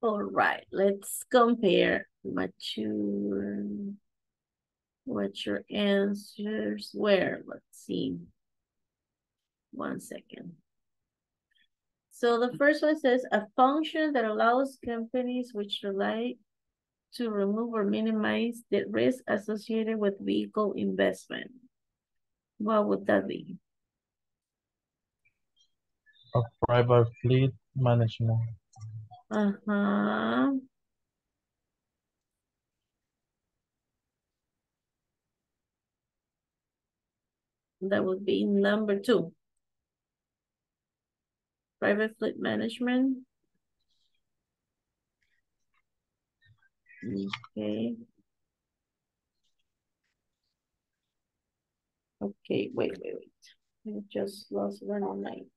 All right, let's compare mature, what your answers were. Let's see. One second. So the first one says a function that allows companies which rely to remove or minimize the risk associated with vehicle investment. What would that be? A private fleet management. Uh-huh. That would be number two. Private fleet management. Okay. Okay, wait, wait, wait. I just lost one on nine.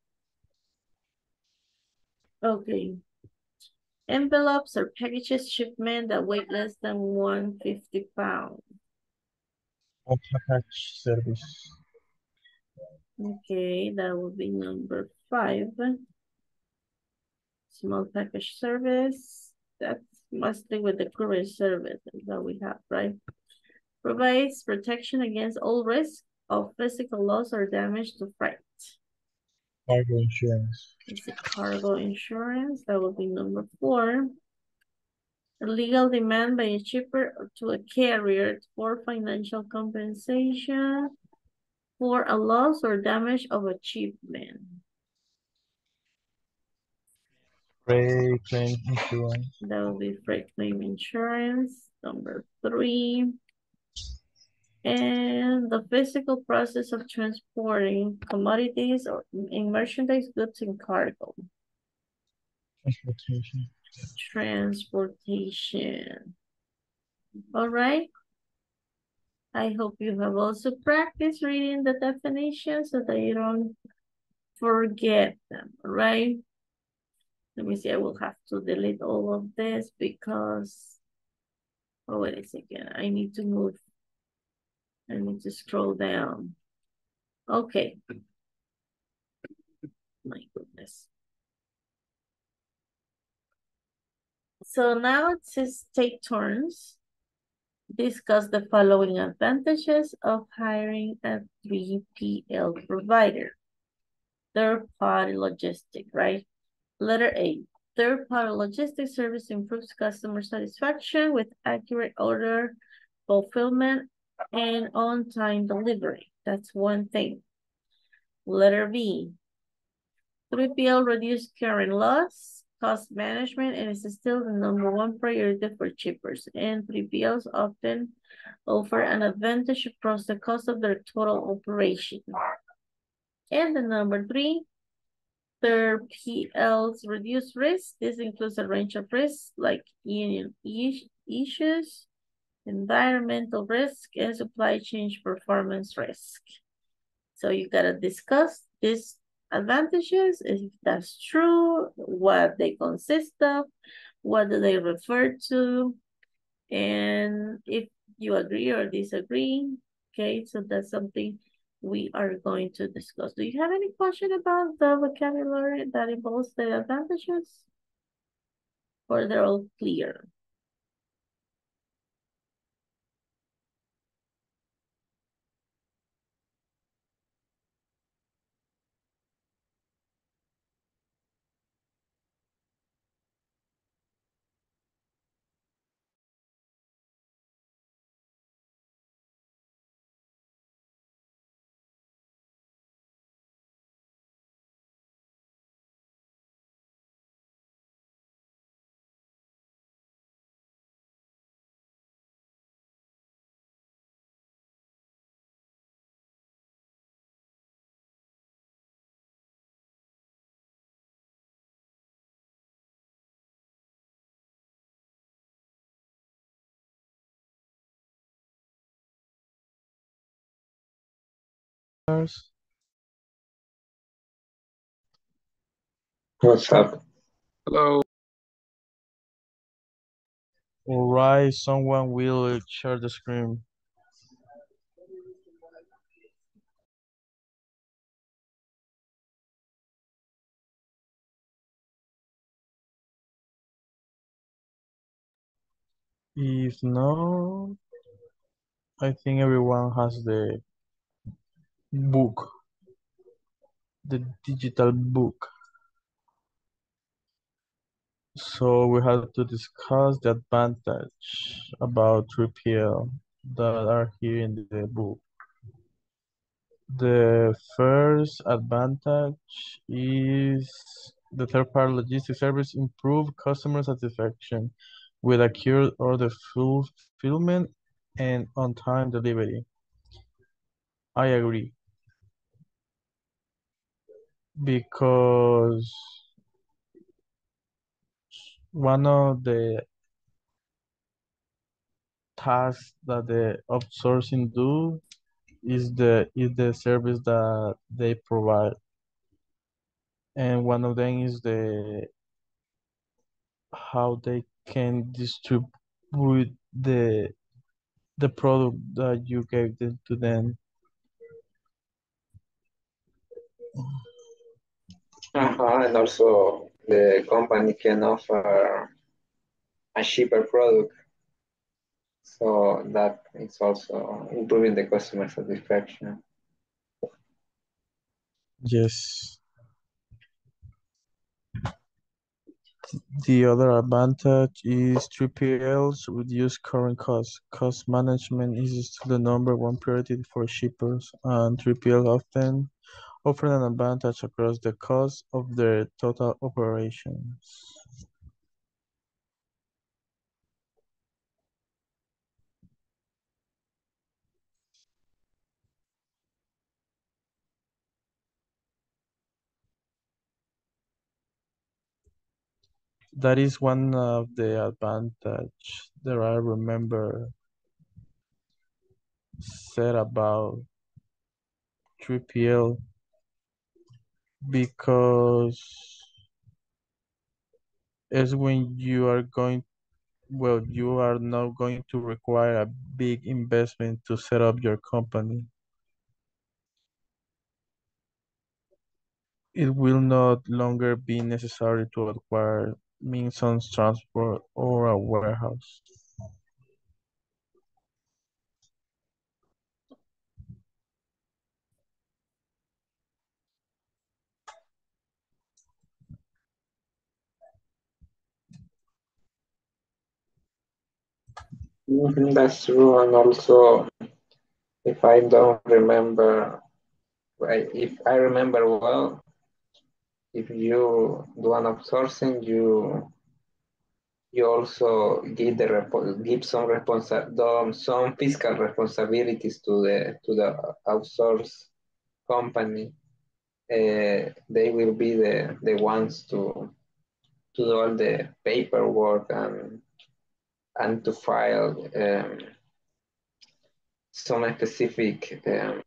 Okay. Envelopes or packages shipment that weigh less than one fifty pounds. A package service. Okay, that would be number five. Small package service, that's mostly with the courier service that we have, right? Provides protection against all risk of physical loss or damage to freight. Cargo insurance. Is it cargo insurance? That would be number four. A legal demand by a shipper to a carrier for financial compensation for a loss or damage of a shipment. Freight claim insurance. That would be freight claim insurance, number three. And the physical process of transporting commodities or in merchandise goods and cargo. Transportation. Transportation. All right. I hope you have also practiced reading the definitions so that you don't forget them, all right? Let me see, I will have to delete all of this because, oh, wait a second, I need to move. I me just scroll down. Okay. My goodness. So now it says take turns. Discuss the following advantages of hiring a 3PL provider. Third-party logistic, right? Letter A, third-party logistics service improves customer satisfaction with accurate order fulfillment and on-time delivery. That's one thing. Letter B, 3PL reduce current loss, cost management, and is still the number one priority for shippers. And 3PLs often offer an advantage across the cost of their total operation. And the number three, three, third PLs reduce risk. This includes a range of risks like union issues, environmental risk, and supply chain performance risk. So you gotta discuss these advantages, if that's true, what they consist of, what do they refer to, and if you agree or disagree, okay, so that's something we are going to discuss. Do you have any question about the vocabulary that involves the advantages? Or they're all clear? What's up? Hello. All right, someone will share the screen. If not, I think everyone has the book, the digital book. So we have to discuss the advantage about 3PL that are here in the book. The first advantage is the third-party logistics service improve customer satisfaction with accurate order fulfillment and on-time delivery. I agree. Because one of the tasks that the outsourcing do is the is the service that they provide. And one of them is the how they can distribute the the product that you gave them to them. Uh-huh, and also the company can offer a cheaper product. So that is also improving the customer satisfaction. Yes. The other advantage is 3PLs reduce current costs. Cost management is still the number one priority for shippers, and 3PL often offer an advantage across the cost of their total operations. That is one of the advantage that I remember said about 3PL because it's when you are going well you are not going to require a big investment to set up your company. It will not longer be necessary to acquire means of transport or a warehouse Mhm, That's true, and also, if I don't remember, if I remember well, if you do an outsourcing, you you also give the give some responsa- some fiscal responsibilities to the to the outsource company. Uh, they will be the the ones to to do all the paperwork and and to file um, some specific um,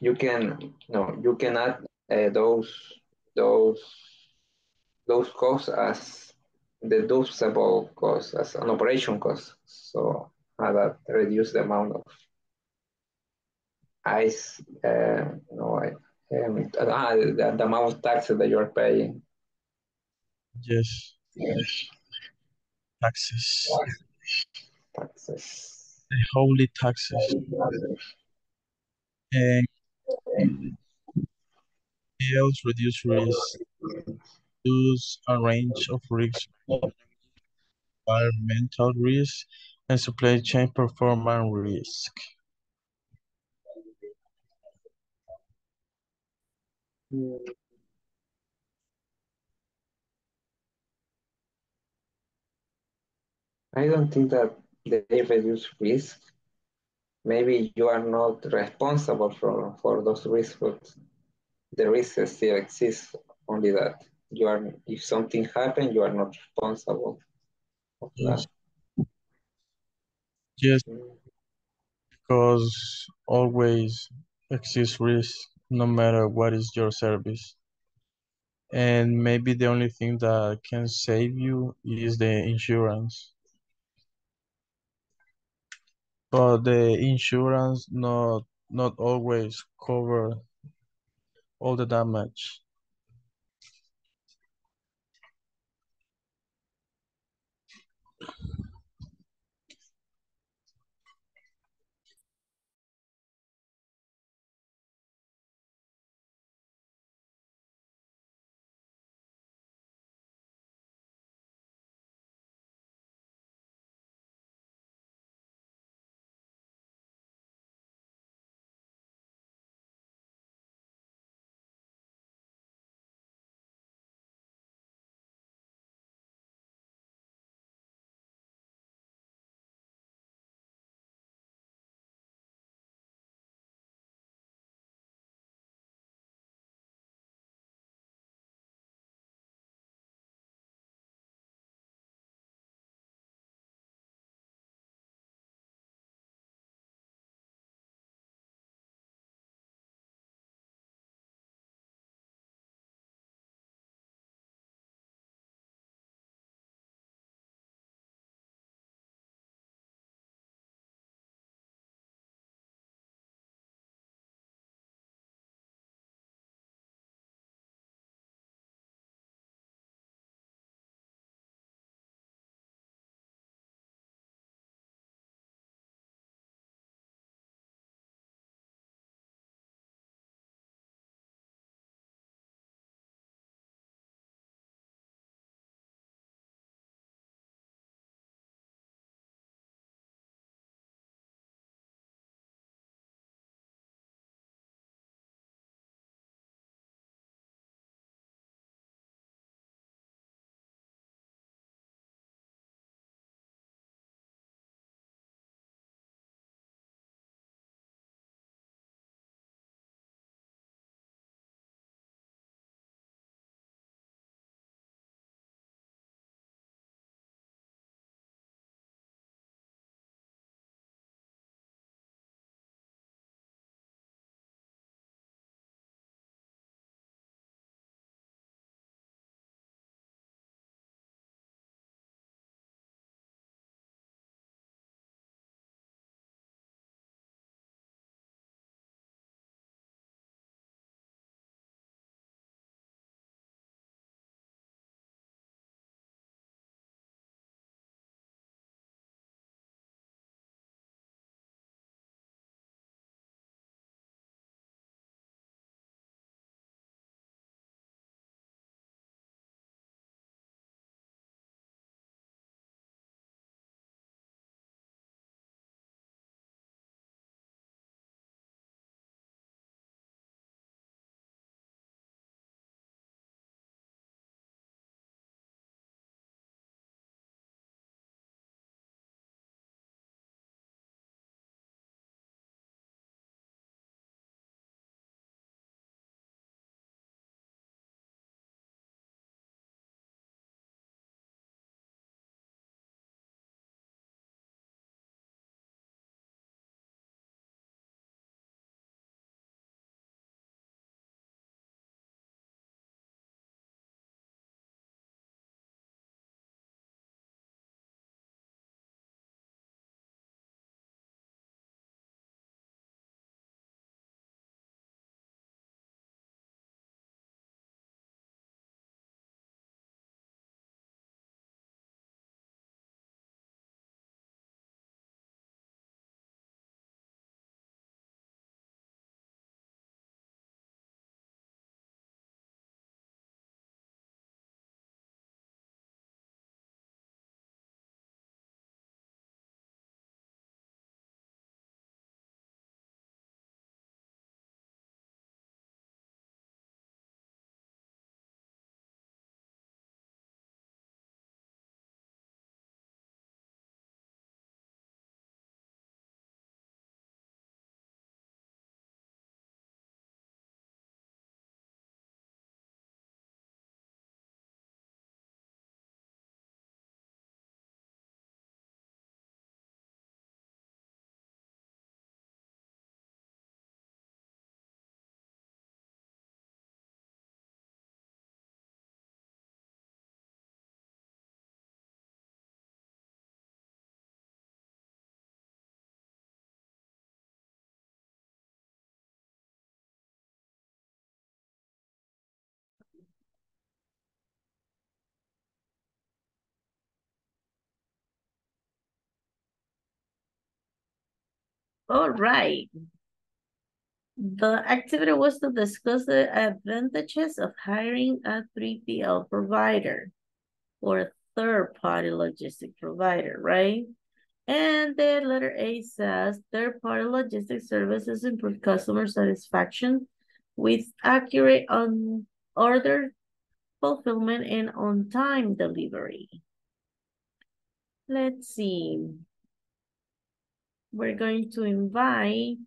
you can no you can add uh, those those those costs as deductible costs as an operation cost. So uh, that reduce the amount of ice uh, no um, uh, the, the amount of taxes that you are paying. Yes yes taxes. Taxes. The holy taxes. And else reduce risk. Use a range of risks. Environmental risk and supply chain performance risk hmm. I don't think that they reduce risk. Maybe you are not responsible for, for those risks, but the risk still exists. Only that you are, if something happens, you are not responsible of yes that. yes because always exists risk no matter what is your service and maybe the only thing that can save you is the insurance but the insurance not not always cover all the damage All right. The activity was to discuss the advantages of hiring a 3PL provider or a third-party logistic provider, right? And the letter A says third-party logistic services improve customer satisfaction with accurate on order fulfillment and on-time delivery. Let's see. We're going to invite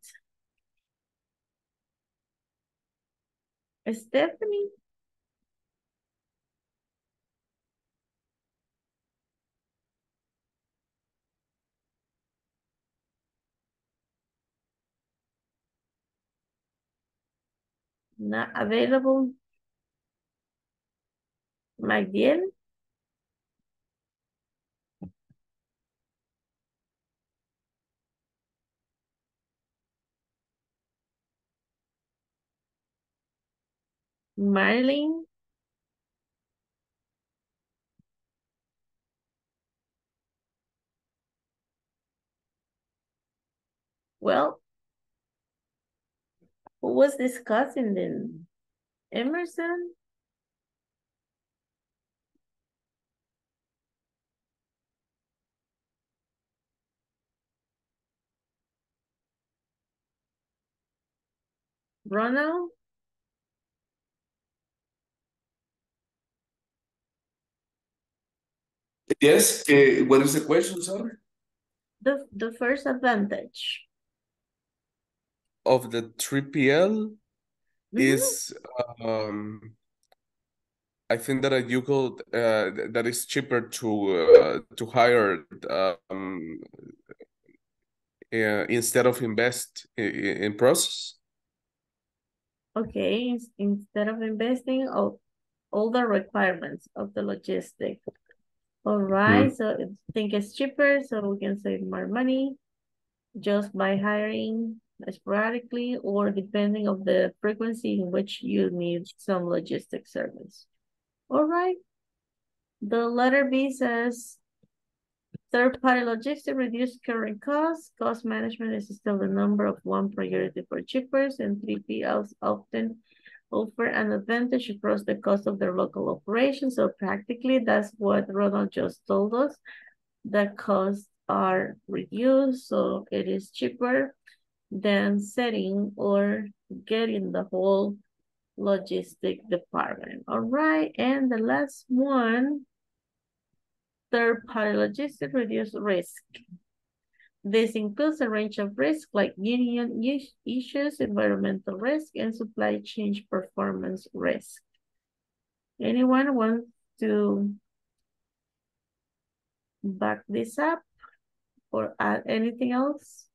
Stephanie. Not available. Magdiel. Marilyn. Well, who was discussing then? Emerson? Ronald? Yes, uh, what is the question, sorry? The, the first advantage. Of the 3PL Mhm. is um I think that you could uh that is cheaper to uh, to hire um uh, instead of invest in, in process. Okay, instead of investing of all the requirements of the logistic. All right, mm-hmm. so I think it's cheaper, so we can save more money just by hiring sporadically or depending of the frequency in which you need some logistic service. All right. The letter B says third-party logistics reduce current costs. Cost management is still the number of one priority for shippers and 3PLs often offer an advantage across the cost of their local operations. So practically that's what Ronald just told us. The costs are reduced, so it is cheaper than setting or getting the whole logistic department. All right, and the last one, third-party logistics reduce risk. This includes a range of risks like union issues, environmental risk, and supply chain performance risk. Anyone want to back this up or add anything else?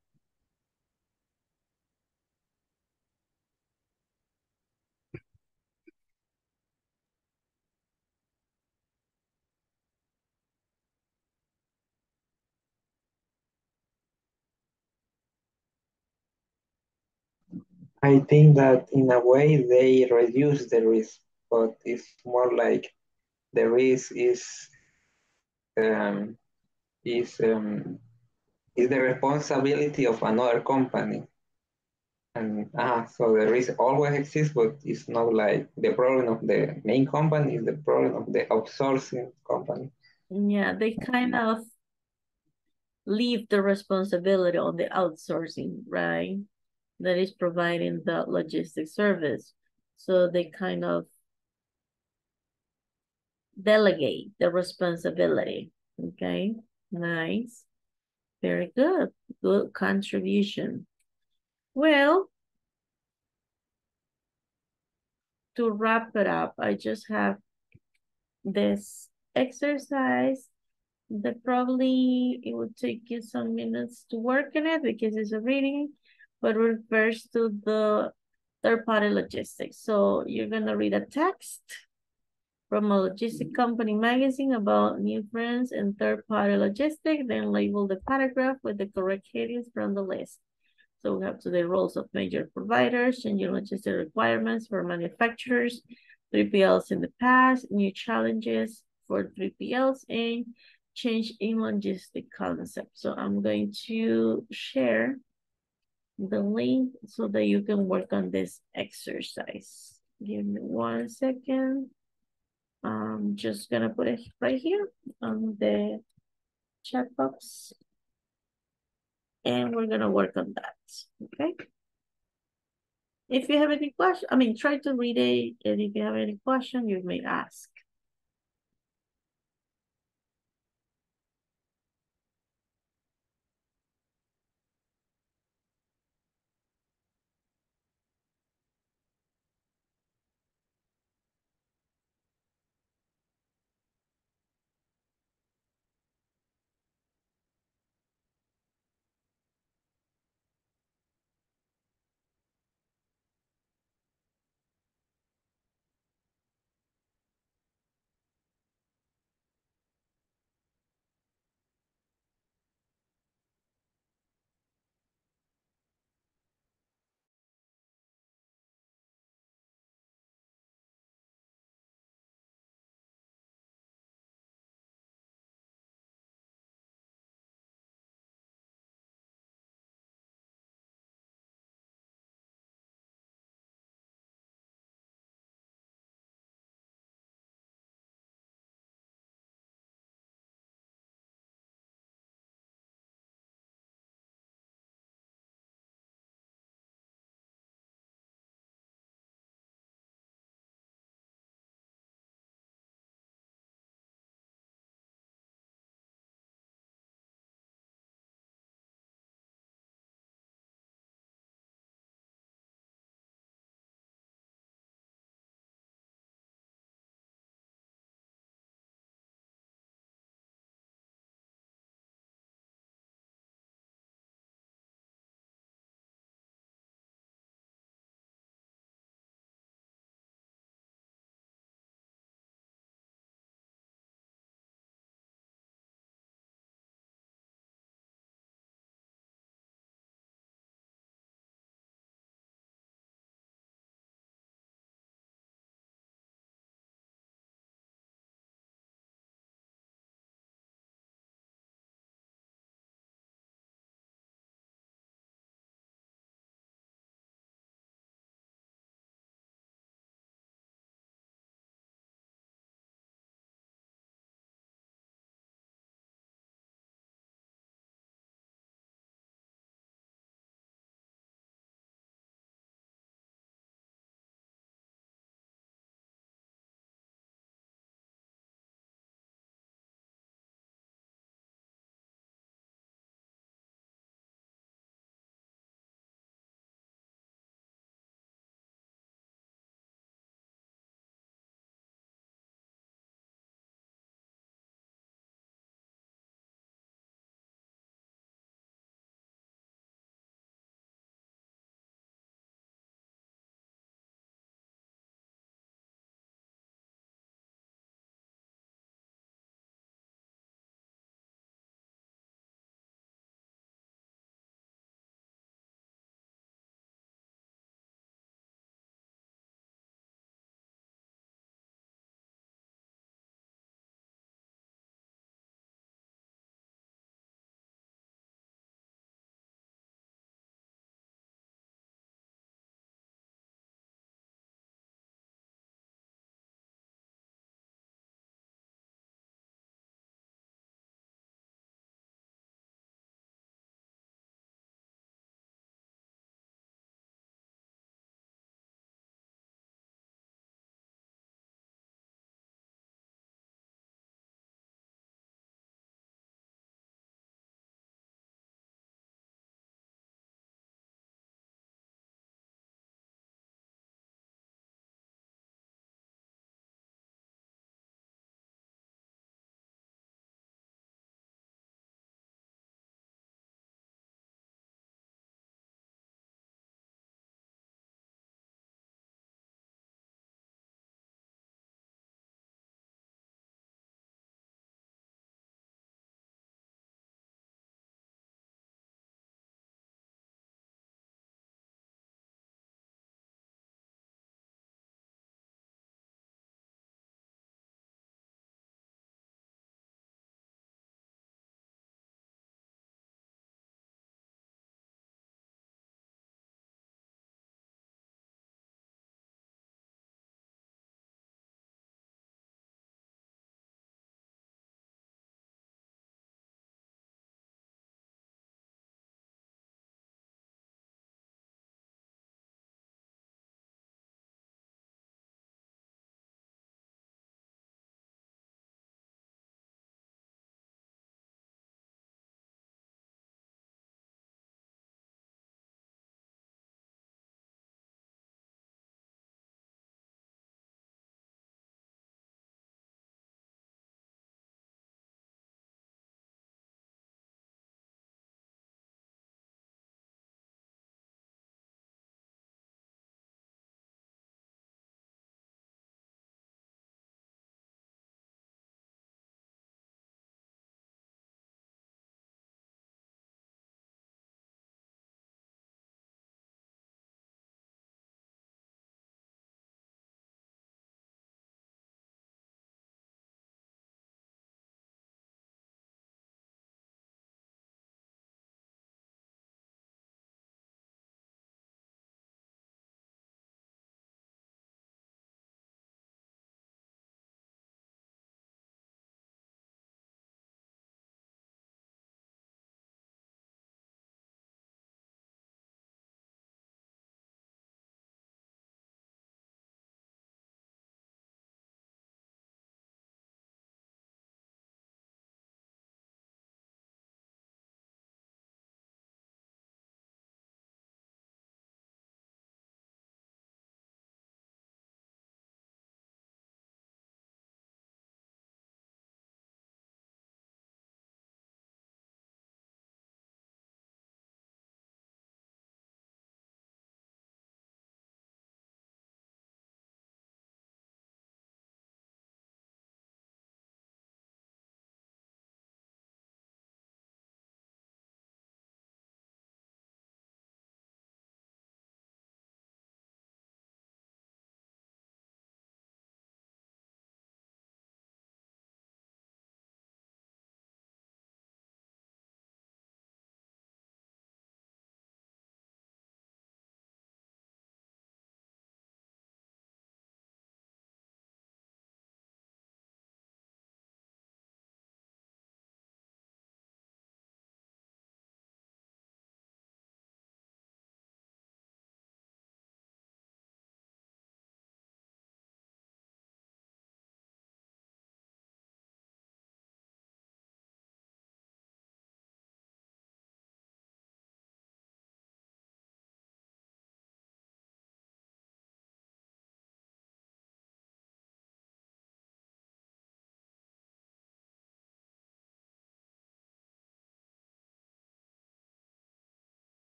I think that in a way they reduce the risk, but it's more like the risk is um, is um, is the responsibility of another company. And ah, so the risk always exists, but it's not like the problem of the main company is the problem of the outsourcing company. Yeah, they kind of leave the responsibility on the outsourcing, right? That is providing the logistic service. So they kind of delegate the responsibility. Okay, nice. Very good. Good contribution. Well, to wrap it up, I just have this exercise that probably it would take you some minutes to work on it because it's a reading, but refers to the third-party logistics. So you're gonna read a text from a logistic company magazine about new friends and third-party logistics, then label the paragraph with the correct headings from the list. So we have to the roles of major providers, changing logistic requirements for manufacturers, 3PLs in the past, new challenges for 3PLs, and change in logistic concept. So I'm going to share the link so that you can work on this exercise. Give me one second. I'm just gonna put it right here on the chat box. And we're gonna work on that, okay? If you have any question, I mean, try to read it, and if you have any question, you may ask.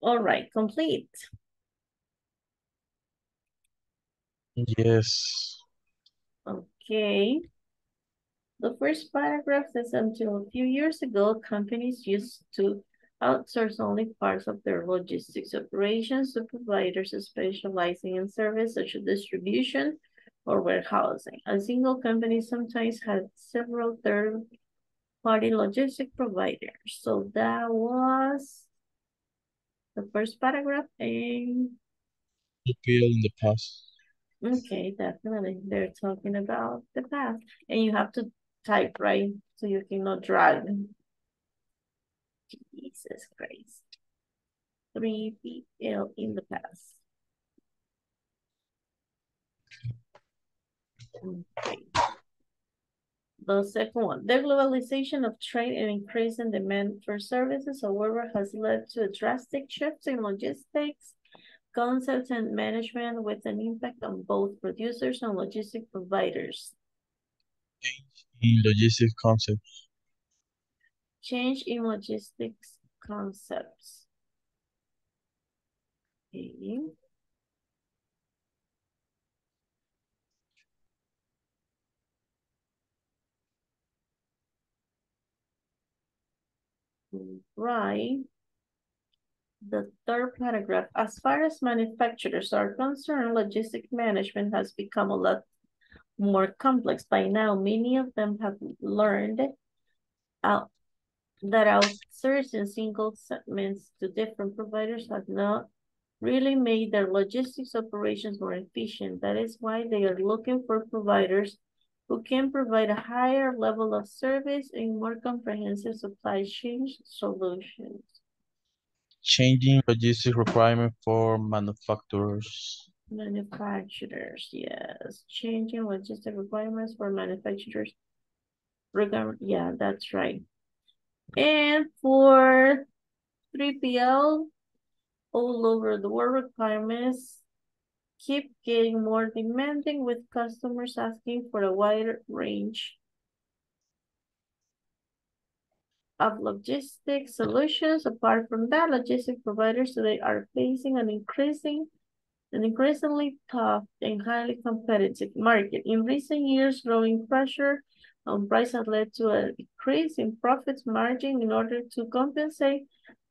All right, complete. Yes. Okay. The first paragraph says until a few years ago, companies used to outsource only parts of their logistics operations to providers specializing in service such as distribution or warehousing. A single company sometimes had several third-party logistic providers. So that was the first paragraph and Appeal in the past. okay, definitely. They're talking about the past. And you have to type, right? So you cannot drag. Jesus Christ. Three PL in the past. Okay. The second one, the globalization of trade and increasing demand for services, however, has led to a drastic shift in logistics, concepts and management with an impact on both producers and logistic providers. Change in logistic concepts. Change in logistics concepts. Okay. Right. The third paragraph, as far as manufacturers are concerned, logistic management has become a lot more complex. By now, many of them have learned out that outsourcing single segments to different providers has not really made their logistics operations more efficient. That is why they are looking for providers who can provide a higher level of service and more comprehensive supply chain solutions. Changing logistic requirement for manufacturers. Manufacturers, yes. Changing logistic requirements for manufacturers. Yeah, that's right. And for 3PL, all over the world requirements keep getting more demanding with customers asking for a wider range of logistic solutions. Apart from that, logistic providers today are facing an increasing an increasingly tough and highly competitive market. In recent years, growing pressure on price has led to a decrease in profits margin in order to compensate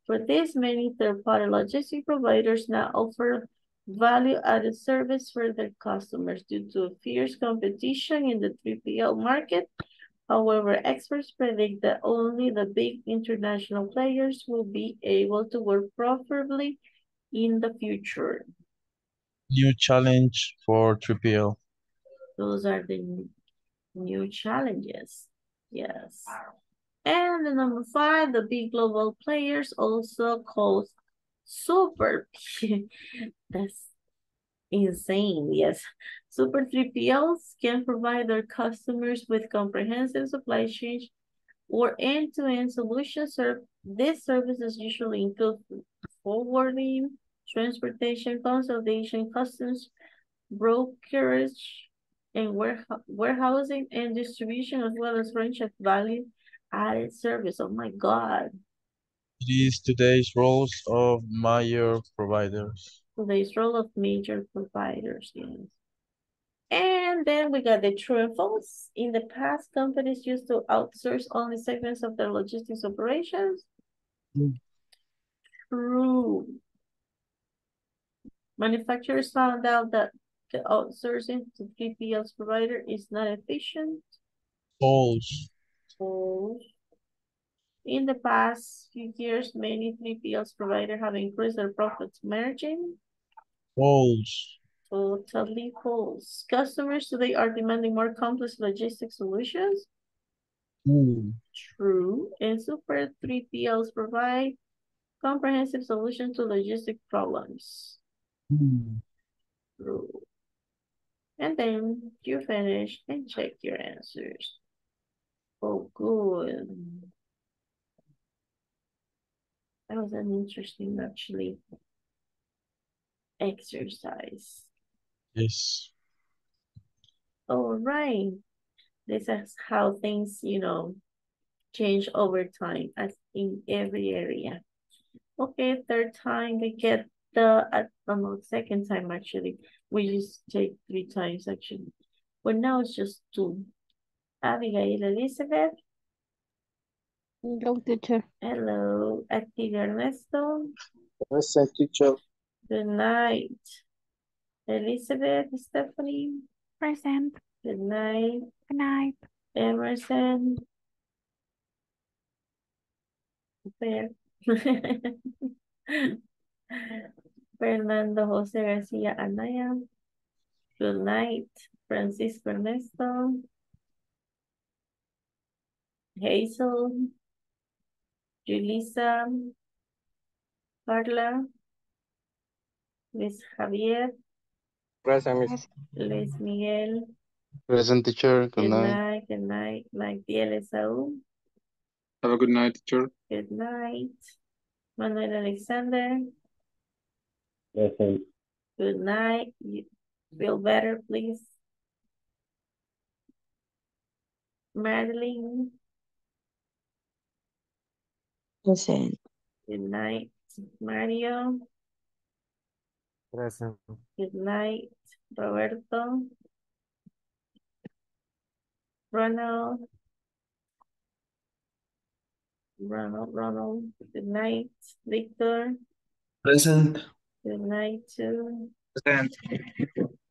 for this, many third-party logistic providers now offer value-added service for their customers due to fierce competition in the 3PL market. However, experts predict that only the big international players will be able to work profitably in the future. New challenge for 3PL. Those are the new challenges. Yes. And the number five, the big global players also called super. That's insane. Yes. Super 3PLs can provide their customers with comprehensive supply chain or end-to-end -end solutions. These services usually include forwarding, transportation, consolidation, customs, brokerage, and warehousing and distribution, as well as range of value added service. Oh my God. It is today's roles of major providers. Today's role of major providers, yes. And then we got the true and false. In the past, companies used to outsource only segments of their logistics operations. Mm. True. Manufacturers found out that the outsourcing to 3PL's provider is not efficient. False. False. In the past few years, many 3PL's providers have increased their profits margin. False. Totally false. Customers today are demanding more complex logistics solutions. Mm. True. And super 3PLs provide comprehensive solutions to logistic problems. Mm. True. And then you finish and check your answers. Oh, good. That was an interesting, actually, exercise. Yes. All right. This is how things, you know, change over time as in every area. Okay, third time we get the, uh, no, second time actually. We just take three times actually. But now it's just two. Abigail Elizabeth, Go, teacher. hello. Active Ernesto, Present teacher. good night. Elizabeth Stephanie, Present. good night. Good night. Emerson. There. Fernando Jose Garcia Anaya. Good night. Francisco Ernesto. Hazel. Julissa. Carla. Luis Javier. Present, miss. Luis Miguel. Present teacher. Good night. Good night. Magdiel Esaú. Have a good night, teacher. Good night. Manuel Alexander. Present. Good night. You feel better, please. Madeline. Present. Good night. Mario. Present. Good night. Roberto. Ronald. Ronald, Ronald. Good night. Victor. Present. Good night too. Present.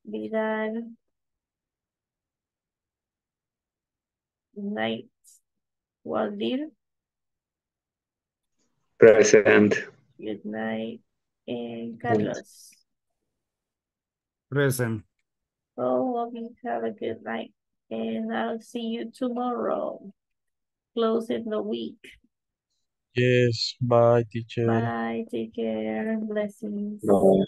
Vidal. Good night. Waldir. Present. Good night. And Carlos. Present. Oh, of you have a good night. And I'll see you tomorrow. Closing the week. Yes, bye, teacher. Bye. Take care. Blessings. No.